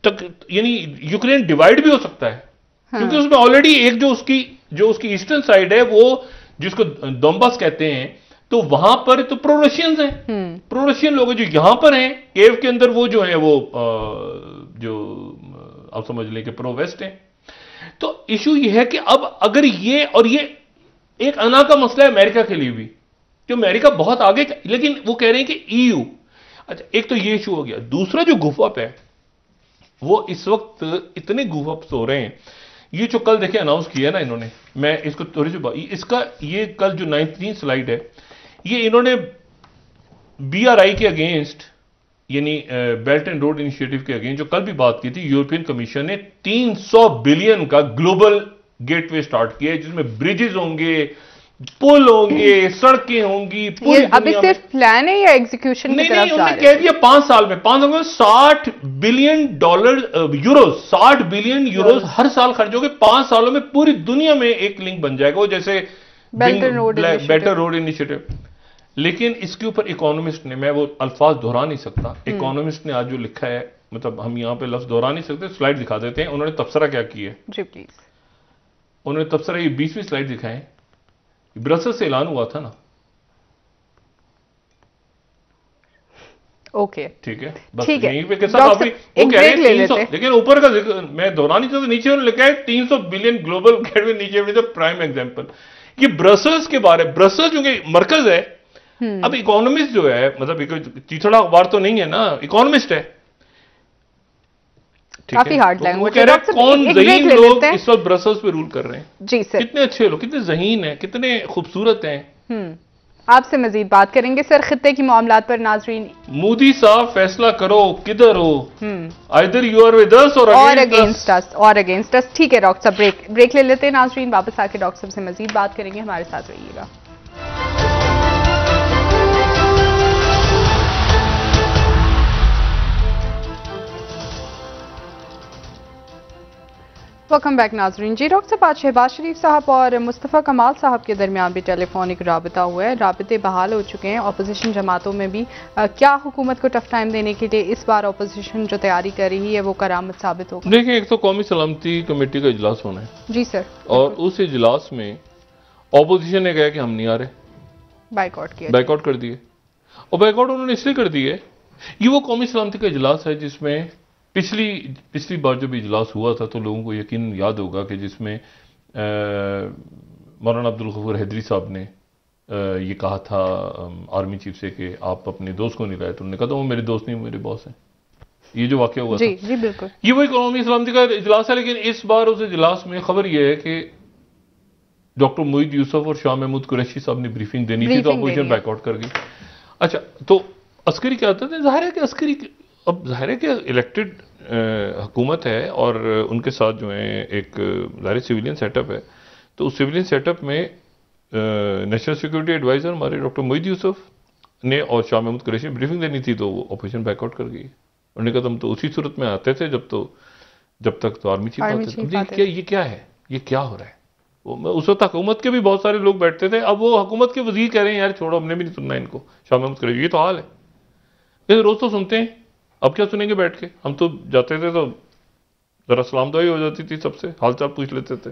तक यानी यूक्रेन डिवाइड भी हो सकता है। हाँ। क्योंकि उसमें ऑलरेडी एक जो उसकी जो उसकी ईस्टर्न साइड है वो जिसको दोम्बस कहते हैं तो वहाँ पर तो प्रो रशियंस हैं। प्रो हम्म। रशियन लोग जो यहाँ पर हैं केव के अंदर वो जो है वो आ, जो आप समझ लें कि प्रो वेस्ट हैं। तो इशू ये है कि अब अगर ये और ये एक अना का मसला है अमेरिका के लिए भी कि अमेरिका बहुत आगे लेकिन वो कह रहे हैं कि ईयू अच्छा एक तो ये इशू हो गया। दूसरा जो गुफअप है वो इस वक्त इतने गुफअप्स हो रहे हैं। ये जो कल देखे अनाउंस किया ना इन्होंने, मैं इसको थोड़ी सी इसका ये कल जो नाइनटीन स्लाइड है, ये इन्होंने बीआरआई के अगेंस्ट यानी बेल्ट एंड रोड इनिशिएटिव के अगेंस्ट जो कल भी बात की थी यूरोपियन कमीशन ने 300 बिलियन का ग्लोबल गेटवे स्टार्ट किया है, जिसमें ब्रिजेस होंगे पुल होंगे सड़कें होंगी ये अभी सिर्फ़ प्लान है या एग्जीक्यूशन नहीं नहीं उन्होंने कह दिया पाँच साल में। पाँच साल में साठ बिलियन डॉलर यूरो साठ बिलियन यूरो हर साल खर्च होंगे। पाँच सालों में पूरी दुनिया में एक लिंक बन जाएगा। वो जैसे बेटर रोड इनिशिएटिव लेकिन इसके ऊपर इकोनॉमिस्ट ने मैं वो अल्फाज दोहरा नहीं सकता। इकोनॉमिस्ट हम्म। ने आज जो लिखा है मतलब हम यहाँ पे लफ्ज दोहरा नहीं सकते स्लाइड दिखा देते हैं। उन्होंने तबसरा क्या किया? है जी प्लीज़ उन्होंने तबसरा ये बीसवीं स्लाइड दिखाए ब्रसल से ऐलान हुआ था ना। ओके। ठीक है। बस यहीं पे के साथ अभी वो कह रहे हैं। लेकिन ऊपर का मैं दोहरा नहीं चाहता नीचे उन्होंने लिखा है 300 बिलियन ग्लोबल गेटवे नीचे प्राइम एग्जांपल ये ब्रसल्स के बारे ब्रसल्स जो मरकज है। हम्म। अब इकोनॉमिस्ट जो है मतलब चिथड़ा अखबार तो नहीं है ना इकोनॉमिस्ट है। काफ़ी हार्ड लैंग्वेज कह रहे कौन जहीन लोग इस वक्त ब्रसल्स पे रूल कर रहे हैं? जी सर कितने अच्छे लोग कितने जहीन हैं कितने खूबसूरत हैं। हम्म। आपसे मजीद बात करेंगे सर खत्ते की मामला पर नाजरीन। मोदी साहब फैसला करो किधर हो? इधर यू आर विद अस और अगेंस्ट अस और अगेंस्ट अस ठीक है डॉक्टर साहब ब्रेक ब्रेक ले लेते हैं नाजरीन। वापस आके डॉक्टर साहब से मजीद बात करेंगे हमारे साथ रहिएगा। वेलकम बैक नाजरीन जी। डॉक्टर साहब शहबाज शरीफ साहब और मुस्तफ़ा कमाल साहब के दरमियान भी टेलीफोनिक रबता हुआ है। रबते बहाल हो चुके हैं। अपोजिशन जमातों में भी आ, क्या हुकूमत को टफ टाइम देने के लिए इस बार अपोजिशन जो तैयारी कर रही है वो करामत साबित होगी? देखिए एक तो कौमी सलामती कमेटी का इजलास होना है। जी सर और उस इजलास में अपोजिशन ने कहा कि हम नहीं आ रहे। बाइकआउट किया बाइकआउट कर दिए। और बाइकआउट उन्होंने इसलिए कर दिए ये वो कौमी सलामती का इजलास है जिसमें पिछली पिछली बार जब इजलास हुआ था तो लोगों को यकीन याद होगा कि जिसमें मौलाना अब्दुल गफूर हैदरी साहब ने आ, ये कहा था आर्मी चीफ से कि आप अपने दोस्त को नहीं लाए। तो उन्होंने कहा था वो मेरे दोस्त नहीं मेरे बॉस हैं। ये जो वाक्य हुआ जी, था। जी बिल्कुल। ये वही कौमी सलामती का इजलास है लेकिन इस बार उस इजलास में खबर यह है कि डॉक्टर मोईद यूसुफ और शाह महमूद कुरैशी साहब ने ब्रीफिंग देनी थी तो अपोजिशन बैकआउट कर गई। अच्छा तो अस्करी क्या होता है ज़ाहिर है कि अस्करी अब ज़ाहिर है कि इलेक्टेड हुकूमत है और उनके साथ जो है एक ज़ाहिर सिविलियन सेटअप है। तो उस सिविलियन सेटअप में नेशनल सिक्योरिटी एडवाइज़र हमारे डॉक्टर मोईद यूसुफ ने और शाह महमूद कुरैशी ब्रीफिंग देनी थी तो वो ऑपरेशन बैकआउट कर गई। उन्होंने कहा तो हम तो उसी सूरत में आते थे जब तो जब तक तो आर्मी चीफ आते थे। क्या ये क्या है? ये क्या हो रहा है? उस वक्त हुकूमत के भी बहुत सारे लोग बैठते थे। अब वो हुकूमत के वज़ीर कह रहे हैं यार छोड़ो हमने भी नहीं सुनना इनको। शाह महमूद कुरैशी ये तो हाल है। रोज़ तो सुनते हैं। अब क्या सुनेंगे बैठ के? हम तो जाते थे तो ज़रा सलाम दुआई हो जाती थी सबसे, हालचाल पूछ लेते थे।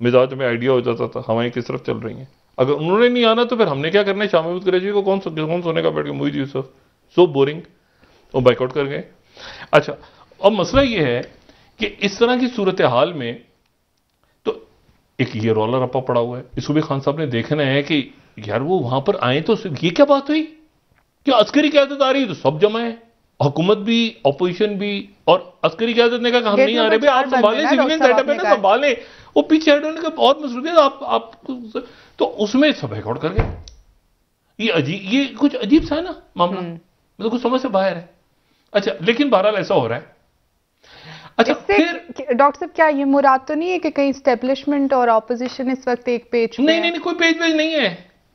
मिजाज में आइडिया हो जाता था, हवाएँ किस तरफ़ चल रही हैं? अगर उन्होंने नहीं आना तो फिर हमने क्या करना है? शाम महमूद कुरैशी को कौन कौन सोने का बैठ के मोहित यूसुफ सो बोरिंग वो बाइकआउट कर गए। अच्छा अब मसला ये है कि इस तरह की सूरत हाल में तो एक ये रोलर रपा पड़ा हुआ है। इसको भी खान साहब ने देखना है कि यार वो वहाँ पर आए तो ये क्या बात हुई? क्या अस्करी क्यादत आ रही है? तो सब जमा है। हुकूमत भी अपोजिशन भी और अस्करी क्यादत ने कहा कि हम नहीं आ रहे। भाई आप संभालें सिविलियन सेटअप है ना संभालें। वो पीछे हेड होने का बहुत मसरूफियत आप आप तो उसमें सब रिकॉर्ड कर गए। ये अजीब ये कुछ अजीब सा है ना मामला। मतलब कुछ समझ से बाहर है। अच्छा लेकिन बहरहाल ऐसा हो रहा है। अच्छा फिर डॉक्टर साहब क्या ये मुराद तो नहीं है कि कहीं स्टेब्लिशमेंट और ऑपोजिशन इस वक्त एक पेज नहीं नहीं नहीं कोई पेज पेज नहीं है।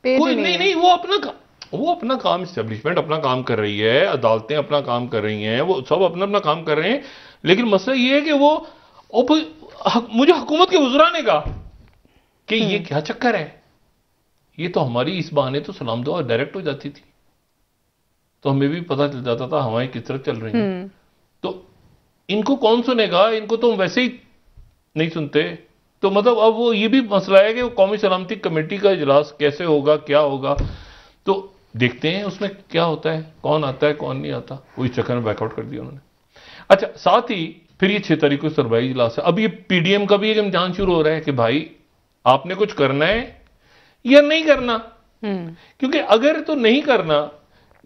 कोई नहीं नहीं वो अपना वो अपना काम स्टेब्लिशमेंट अपना काम कर रही है अदालतें अपना काम कर रही हैं वो सब अपना अपना काम कर रहे हैं लेकिन मसला ये है कि वो हक, मुझे हुकूमत के गुजराने का कि ये हम्म। क्या चक्कर है? ये तो हमारी इस बहाने तो सलाम दुआ डायरेक्ट हो जाती थी। तो हमें भी पता चल जाता था हवाएँ किस तरह चल रही हैं। हम्म। तो इनको कौन सुनेगा? इनको तो हम वैसे ही नहीं सुनते। तो मतलब अब वो ये भी मसला है कि वो कौमी सलामती कमेटी का इजलास कैसे होगा क्या होगा? तो देखते हैं उसमें क्या होता है कौन आता है कौन नहीं आता वो इस चक्कर में बैकआउट कर दिया उन्होंने। अच्छा साथ ही फिर ये छह तारीख को सरवाई इजलास है। अब ये पीडीएम का भी एक इम्तहान शुरू हो रहा है कि भाई आपने कुछ करना है या नहीं करना? हम्म। क्योंकि अगर तो नहीं करना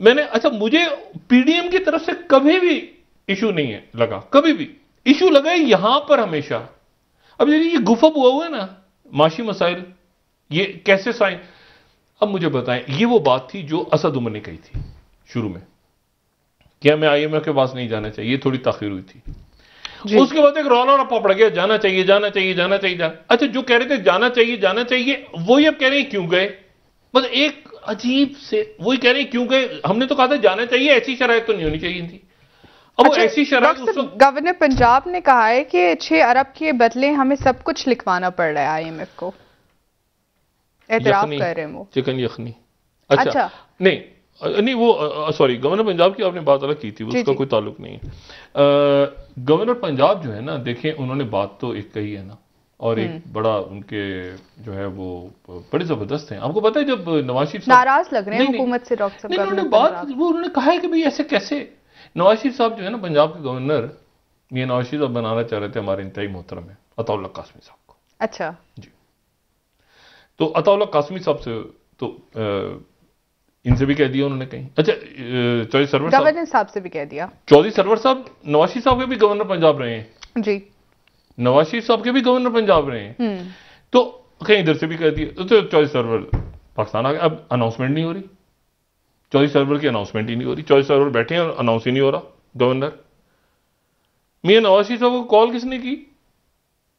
मैंने अच्छा मुझे पीडीएम की तरफ़ से कभी भी इशू नहीं है लगा कभी भी। इशू लगा है यहाँ पर हमेशा। अब ये गुफब हुआ हुआ है ना माशी मसाइल ये कैसे साइन अब मुझे बताएँ ये वो बात थी जो असद उमर ने कही थी शुरू में। क्या मैं आईएमएफ के पास नहीं जाना चाहिए? ये थोड़ी ताखिर हुई थी। उसके बाद एक रौला रपा पड़ गया जाना चाहिए जाना चाहिए जाना चाहिए जाना। अच्छा जो कह रहे थे जाना चाहिए जाना चाहिए वही अब कह रहे हैं क्यों गए? बस एक अजीब से वही कह रहे हैं क्यों गए? हमने तो कहा था जाना चाहिए ऐसी शराय तो नहीं होनी चाहिए थी। अब अच्छा, ऐसी शराब गवर्नर पंजाब ने कहा है कि छह अरब के बदले हमें सब कुछ लिखवाना पड़ रहा है आईएमएफ को। एतराफ कर रहे हैं चिकन यखनी। अच्छा, अच्छा। नहीं नहीं वो सॉरी गवर्नर पंजाब की आपने बात अलग की थी उसका कोई ताल्लुक नहीं है। गवर्नर पंजाब जो है ना देखें उन्होंने बात तो एक कही है ना और एक हम्म। बड़ा उनके जो है वो बड़े ज़बरदस्त हैं। आपको पता है जब नवाज़ शरीफ नाराज़ लग रहे हैं हुकूमत से डॉक्टर साहब उन्होंने बात वो उन्होंने कहा है कि भाई ऐसे कैसे? नवाज़ शरीफ साहब जो है ना पंजाब के गवर्नर ये नवाज़ शरीफ साहब बनाना चाह रहे थे हमारे इंतई मोहतरम है अताउल्ला कासमी साहब को। अच्छा। जी। तो अताउल्ला कासमी साहब से तो इनसे भी कह दिया उन्होंने कहीं। अच्छा चौधरी सरवर गवर्नर साहब से भी कह दिया। चौधरी सरवर साहब नवाज़ शरीफ साहब के भी गवर्नर पंजाब रहे हैं। जी। नवाज़ शरीफ साहब के भी गवर्नर पंजाब रहे हैं। हम्म। तो कहीं इधर से भी कह दिया। तो चौधरी सरवर पाकिस्तान आ गया। अब अनाउंसमेंट नहीं हो रही। चौधरी सरवर की अनाउंसमेंट ही नहीं हो रही। चौधरी सरवर बैठे हैं अनाउंस ही नहीं हो रहा गवर्नर। मियाँ नवाज़ शरीफ साहब को कॉल किसने की?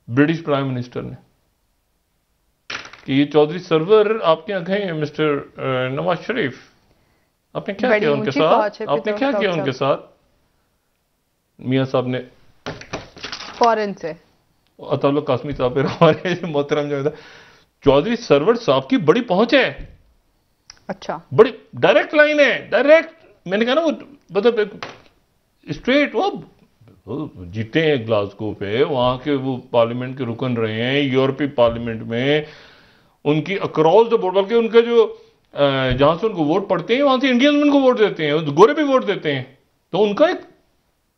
ब्रिटिश प्राइम मिनिस्टर ने। कि ये चौधरी सरवर आपके यहाँ गए मिस्टर नवाज़ शरीफ? आपने क्या किया उनके साथ? आपने क्या किया उनके साथ? मियाँ साहब ने फॉरन से। अतल कासमी साहब हमारे (laughs) मोहतरम जो चौधरी सरवर साहब की बड़ी पहुँच है। अच्छा। बड़ी डायरेक्ट लाइन है डायरेक्ट मैंने कहा ना वो मतलब स्ट्रेट वो जीते हैं ग्लासगो पे वहाँ के वो पार्लियामेंट के रुकन रहे हैं यूरोपीय पार्लियामेंट में। उनकी अक्रॉस द बोर्ड बल्कि उनका जो जहाँ से उनको वोट पड़ते हैं वहाँ से इंडियंस उनको वोट देते हैं गोरे भी वोट देते हैं। तो उनका एक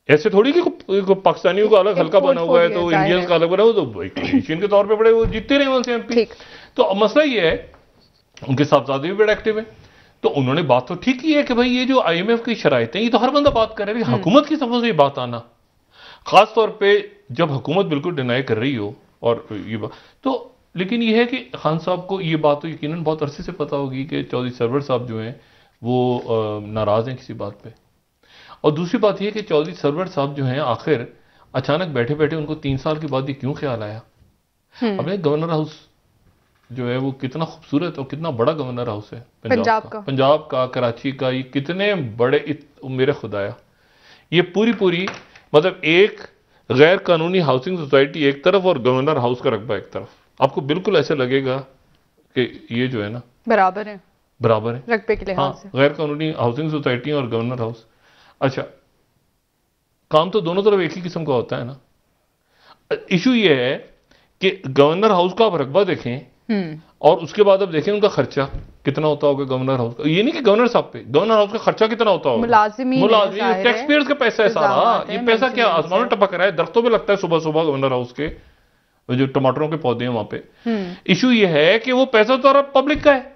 ऐसे थोड़ी कि पाकिस्तानियों का अलग हल्का बना हुआ है तो इंडियंस का अलग बना हुआ तो एशियन के तौर पे बड़े वो जीतते रहे वहाँ से एमपी तो मसला ये है उनके साहबजादे भी बड़े एक्टिव है। तो उन्होंने बात तो ठीक की है कि भाई ये जो आईएमएफ की शराइ ये तो हर बंदा बात कर रहा है हम्म। हुकूमत की तरफ़ से ये बात आना। खासतौर पर जब हुकूमत बिल्कुल डिनाई कर रही हो और ये तो लेकिन यह है कि खान साहब को ये बात तो यकीन बहुत अरसे से पता होगी कि चौधरी सरवर साहब जो हैं वो नाराज़ हैं किसी बात पे। और दूसरी बात यह कि चौधरी सरवर साहब जो हैं आखिर अचानक बैठे बैठे उनको तीन साल के बाद ये क्यों ख्याल आया? हम्म। अपने गवर्नर हाउस जो है वो कितना खूबसूरत और कितना बड़ा गवर्नर हाउस है पंजाब, का। पंजाब का। कराची का ये कितने बड़े इत, मेरे खुदाया ये पूरी पूरी मतलब एक गैर कानूनी हाउसिंग सोसाइटी एक तरफ़ और गवर्नर हाउस का रकबा एक तरफ़। आपको बिल्कुल ऐसे लगेगा कि ये जो है ना बराबर है। बराबर है। रकबे के लिए हाँ गैर कानूनी हाउसिंग सोसाइटी और गवर्नर हाउस अच्छा काम तो दोनों तरफ़ एक ही किस्म का होता है ना। इशू ये है कि गवर्नर हाउस का आप रकबा देखें हम्म। और उसके बाद अब देखें उनका खर्चा कितना होता होगा गवर्नर हाउस का। ये नहीं कि गवर्नर साहब पे गवर्नर हाउस का खर्चा कितना होता होगा। मुलाजिमीन है, मुलाजिम टैक्स पेयर्स का पैसा है सारा ये पैसा क्या आसमान में टपक रहा है दरख्तों पे लगता है सुबह सुबह गवर्नर हाउस के। जो टमाटरों के पौधे हैं वहाँ पे। हम्म। इशू ये है कि वो पैसा तो पब्लिक का है।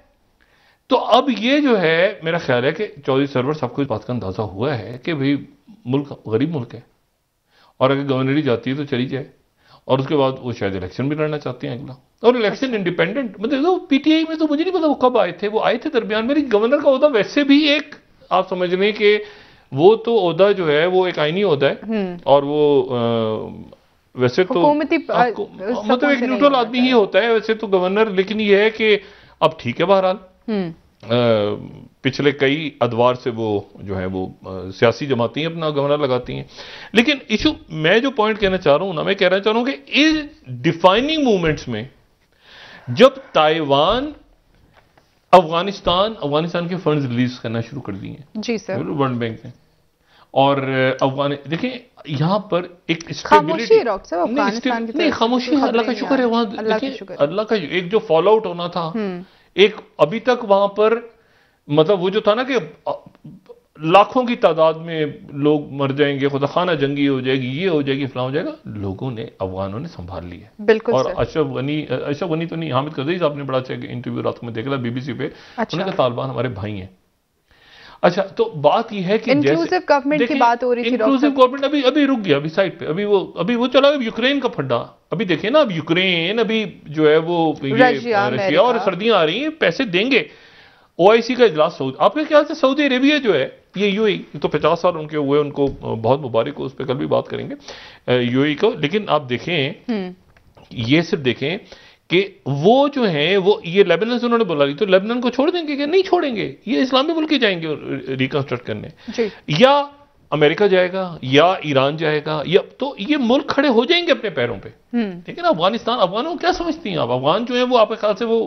तो अब ये जो है मेरा ख्याल है कि चौधरी सरवर सबको इस बात का अंदाज़ा हुआ है कि भाई मुल्क गरीब मुल्क है। और अगर गवर्नरी जाती है तो चली जाए। और उसके बाद वो शायद इलेक्शन भी लड़ना चाहते हैं अगला। और इलेक्शन इंडिपेंडेंट मतलब तो पीटीआई में तो मुझे नहीं पता वो कब आए थे। वो आए थे दरमियान। मेरी गवर्नर का अहदा वैसे भी एक आप समझ लें कि वो तो अहदा जो है वो एक आईनी ओहदा है। हम्म। और वो वैसे तो आपको- मतलब एक न्यूट्रल आदमी ही होता है वैसे तो गवर्नर लेकिन ये है कि अब ठीक है बहरहाल। हम्म। पिछले कई अदवार से वो जो है वो सियासी जमाती हैं अपना गवर्नर लगाती हैं। लेकिन इशू मैं जो पॉइंट कहना चाह रहा हूँ ना मैं कहना चाह रहा हूँ कि इस डिफाइनिंग मूवमेंट्स में जब ताइवान अफ़गानिस्तान अफ़गानिस्तान के फंड्स रिलीज़ करना शुरू कर दिए जी सर वर्ल्ड बैंक ने। और अफगान देखिए यहाँ पर एक खामोशी नहीं, खामोशी खबर अल्लाह का शुक्र है वहाँ अल्लाह का देखिए, अल्लाह का एक जो फॉल आउट होना था हम्म। एक अभी तक वहाँ पर मतलब वो जो था ना कि लाखों की तादाद में लोग मर जाएँगे खुदा खाना जंगी हो जाएगी ये हो जाएगी फलां हो जाएगा लोगों ने अफगानों ने संभाल लिया। बिल्कुल और अशरफ गनी अशरफ गनी तो नहीं हामिद करजई साहब ने बड़ा अच्छा इंटरव्यू रात को मैं देखा बीबीसी पे। अच्छा। उन्होंने कहा तालिबान हमारे भाई हैं। अच्छा तो बात यह है कि Inclusive government की बात हो रही थी, इंक्लूसिव गवर्नमेंट अभी अभी रुक गया अभी साइड पे। अभी वो अभी वो चला अब यूक्रेन का फड्डा अभी देखिए ना अब यूक्रेन अभी जो है वो रशिया, और सर्दियाँ आ रही हैं पैसे देंगे। ओआईसी का इजलास सऊदी आपके ख्याल से सऊदी अरेबिया जो है ये यूएई तो 50 साल उनके हुए उनको बहुत मुबारक हो उस पर कल भी बात करेंगे यूएई को। लेकिन आप देखें हम्म। ये सिर्फ़ देखें कि वो जो है वो ये लेबनान से उन्होंने बुला बोला तो लेबनान को छोड़ देंगे क्या? नहीं छोड़ेंगे। ये इस्लामी मुल्क ही जाएँगे रिकंस्ट्रक्ट करने। जी। या अमेरिका जाएगा या ईरान जाएगा या तो ये मुल्क खड़े हो जाएँगे अपने पैरों पे। है ना? अफ़गानिस्तान अफगानों को क्या समझती हैं आप? अफगान जो है वो आपके ख्याल से वो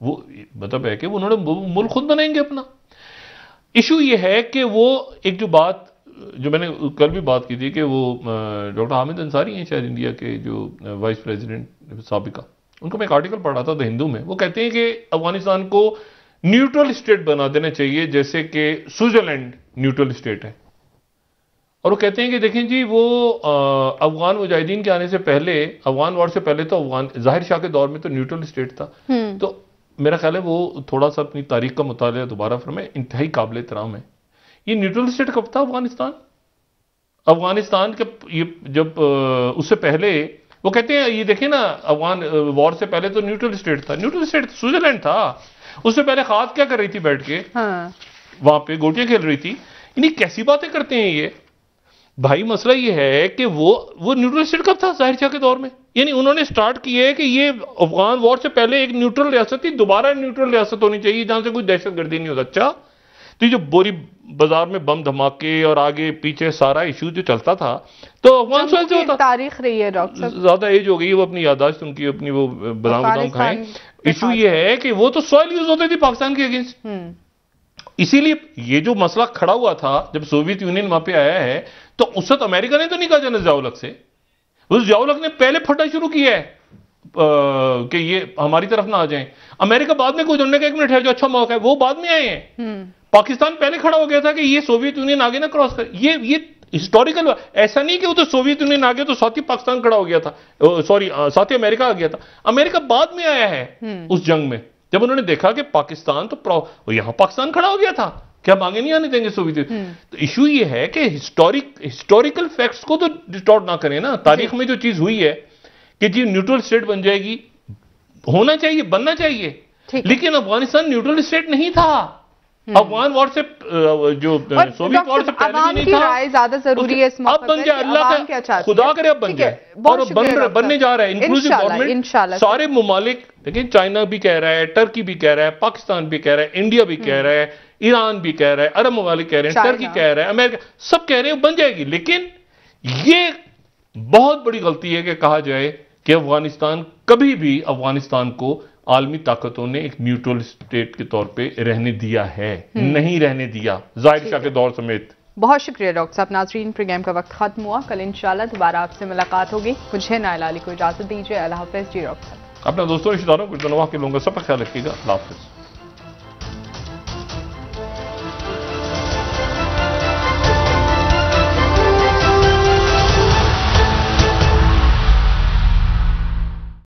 वो मतलब है कि उन्होंने मुल्क खुद बनाएँगे अपना। इशू ये है कि वो एक जो बात जो मैंने कल भी बात की थी कि वो डॉक्टर हामिद अंसारी हैं शायद इंडिया के जो वाइस प्रेसिडेंट सबका। उनको मैं एक आर्टिकल पढ़ा था द हिंदू में। वो कहते हैं कि अफ़गानिस्तान को न्यूट्रल स्टेट बना देना चाहिए जैसे कि स्विट्जरलैंड न्यूट्रल स्टेट है। और वो कहते हैं कि देखें जी वो अफगान मुजाहिदीन के आने से पहले अफगान वॉर से पहले तो अफगान ज़ाहिर शाह के दौर में तो न्यूट्रल स्टेट था। हम्म। तो मेरा ख्याल है वो थोड़ा सा अपनी तारीख का मुताला दोबारा फरमाए इंतहाई काबिल एहतराम है। ये न्यूट्रल स्टेट कब था अफ़गानिस्तान? अफ़गानिस्तान के ये जब उससे पहले वो कहते हैं ये देखें ना अफगान वॉर से पहले तो न्यूट्रल स्टेट था। न्यूट्रल स्टेट स्विट्जरलैंड था। उससे पहले खाद क्या कर रही थी बैठ के? हाँ। वहाँ पे गोटियाँ खेल रही थी। इन्हीं कैसी बातें करते हैं ये? भाई मसला ये है कि वो वो न्यूट्रल स्टेट कब था ज़ाहिर शाह के दौर में? यानी उन्होंने स्टार्ट किया है कि ये अफगान वॉर से पहले एक न्यूट्रल रियासत थी दोबारा न्यूट्रल रियासत होनी चाहिए जहाँ से कोई दहशतगर्दी नहीं होता। अच्छा तो ये जो बोरी बाज़ार में बम धमाके और आगे पीछे सारा इशू जो चलता था तो अफगान सोल से होता तारीख रही है डॉक्टर ज़्यादा एज हो गई वो अपनी यादाश्त उनकी अपनी वो बादाम बादाम खाएँ। इशू ये है। कि वो तो सॉइल यूज़ होते थे पाकिस्तान के अगेंस्ट हम्म। इसीलिए ये जो मसला खड़ा हुआ था जब सोवियत यूनियन वहाँ पे आया है तो उस वक्त अमेरिका ने तो नहीं कहा जाना जियाउलक से। उस जियाउलक ने पहले फटा शुरू किया है कि ये हमारी तरफ़ ना आ जाएँ। अमेरिका बाद में कुछ उन्होंने कहा एक मिनट है जो अच्छा मौका है वो बाद में आए हैं। हम्म। पाकिस्तान पहले खड़ा हो गया था कि ये सोवियत यूनियन आगे ना क्रॉस कर ये ये हिस्टोरिकल ऐसा नहीं कि वो तो सोवियत यूनियन आ गया तो साथ ही पाकिस्तान खड़ा हो गया था सॉरी साथ ही अमेरिका आ गया था। अमेरिका बाद में आया है उस जंग में जब उन्होंने देखा कि पाकिस्तान तो यहाँ पाकिस्तान खड़ा हो गया था क्या हम आगे नहीं आने देंगे सोवियत यूनियन? तो इशू ये है कि हिस्टोरिक हिस्टोरिकल फैक्ट्स को तो डिस्टॉर्ट ना करें ना तारीख में जो चीज़ हुई है कि जी न्यूट्रल स्टेट बन जाएगी होना चाहिए बनना चाहिए। लेकिन अफ़गानिस्तान न्यूट्रल स्टेट नहीं था। अफगान वॉर से जो सोवियत वॉर से पहले भी नहीं था राय ज़्यादा ज़रूरी है इस अब बन जाए अल्लाह का खुदा है। करे अब बन जाए और बन रहा- बनने जा रहा है इंक्लूसिव गवर्नमेंट। सारे ममालिक लेकिन चाइना भी कह रहा है टर्की भी कह रहा है पाकिस्तान भी कह रहा है इंडिया भी कह रहा है ईरान भी कह रहा है अरब ममालिक कह रहे हैं टर्की कह रहा है अमेरिका सब कह रहे हैं बन जाएगी लेकिन ये बहुत बड़ी गलती है कि कहा जाए कि अफ़गानिस्तान कभी भी अफ़गानिस्तान को आलमी ताकतों ने एक न्यूट्रल स्टेट के तौर पे रहने दिया है। नहीं रहने दिया। ज़ाहिर शाह के दौर समेत। बहुत शुक्रिया डॉक्टर साहब। नाजरीन प्रोग्राम का वक्त खत्म हुआ। कल इंशाल्लाह दोबारा आपसे मुलाकात होगी। मुझे नायल अली को इजाज़त दीजिए। अल्लाह हाफिज। जी डॉक्टर साहब। अपना दोस्तों रिश्तेदारों को के लोगों का सबका ख्याल रखिएगा। अल्लाह हाफिज़।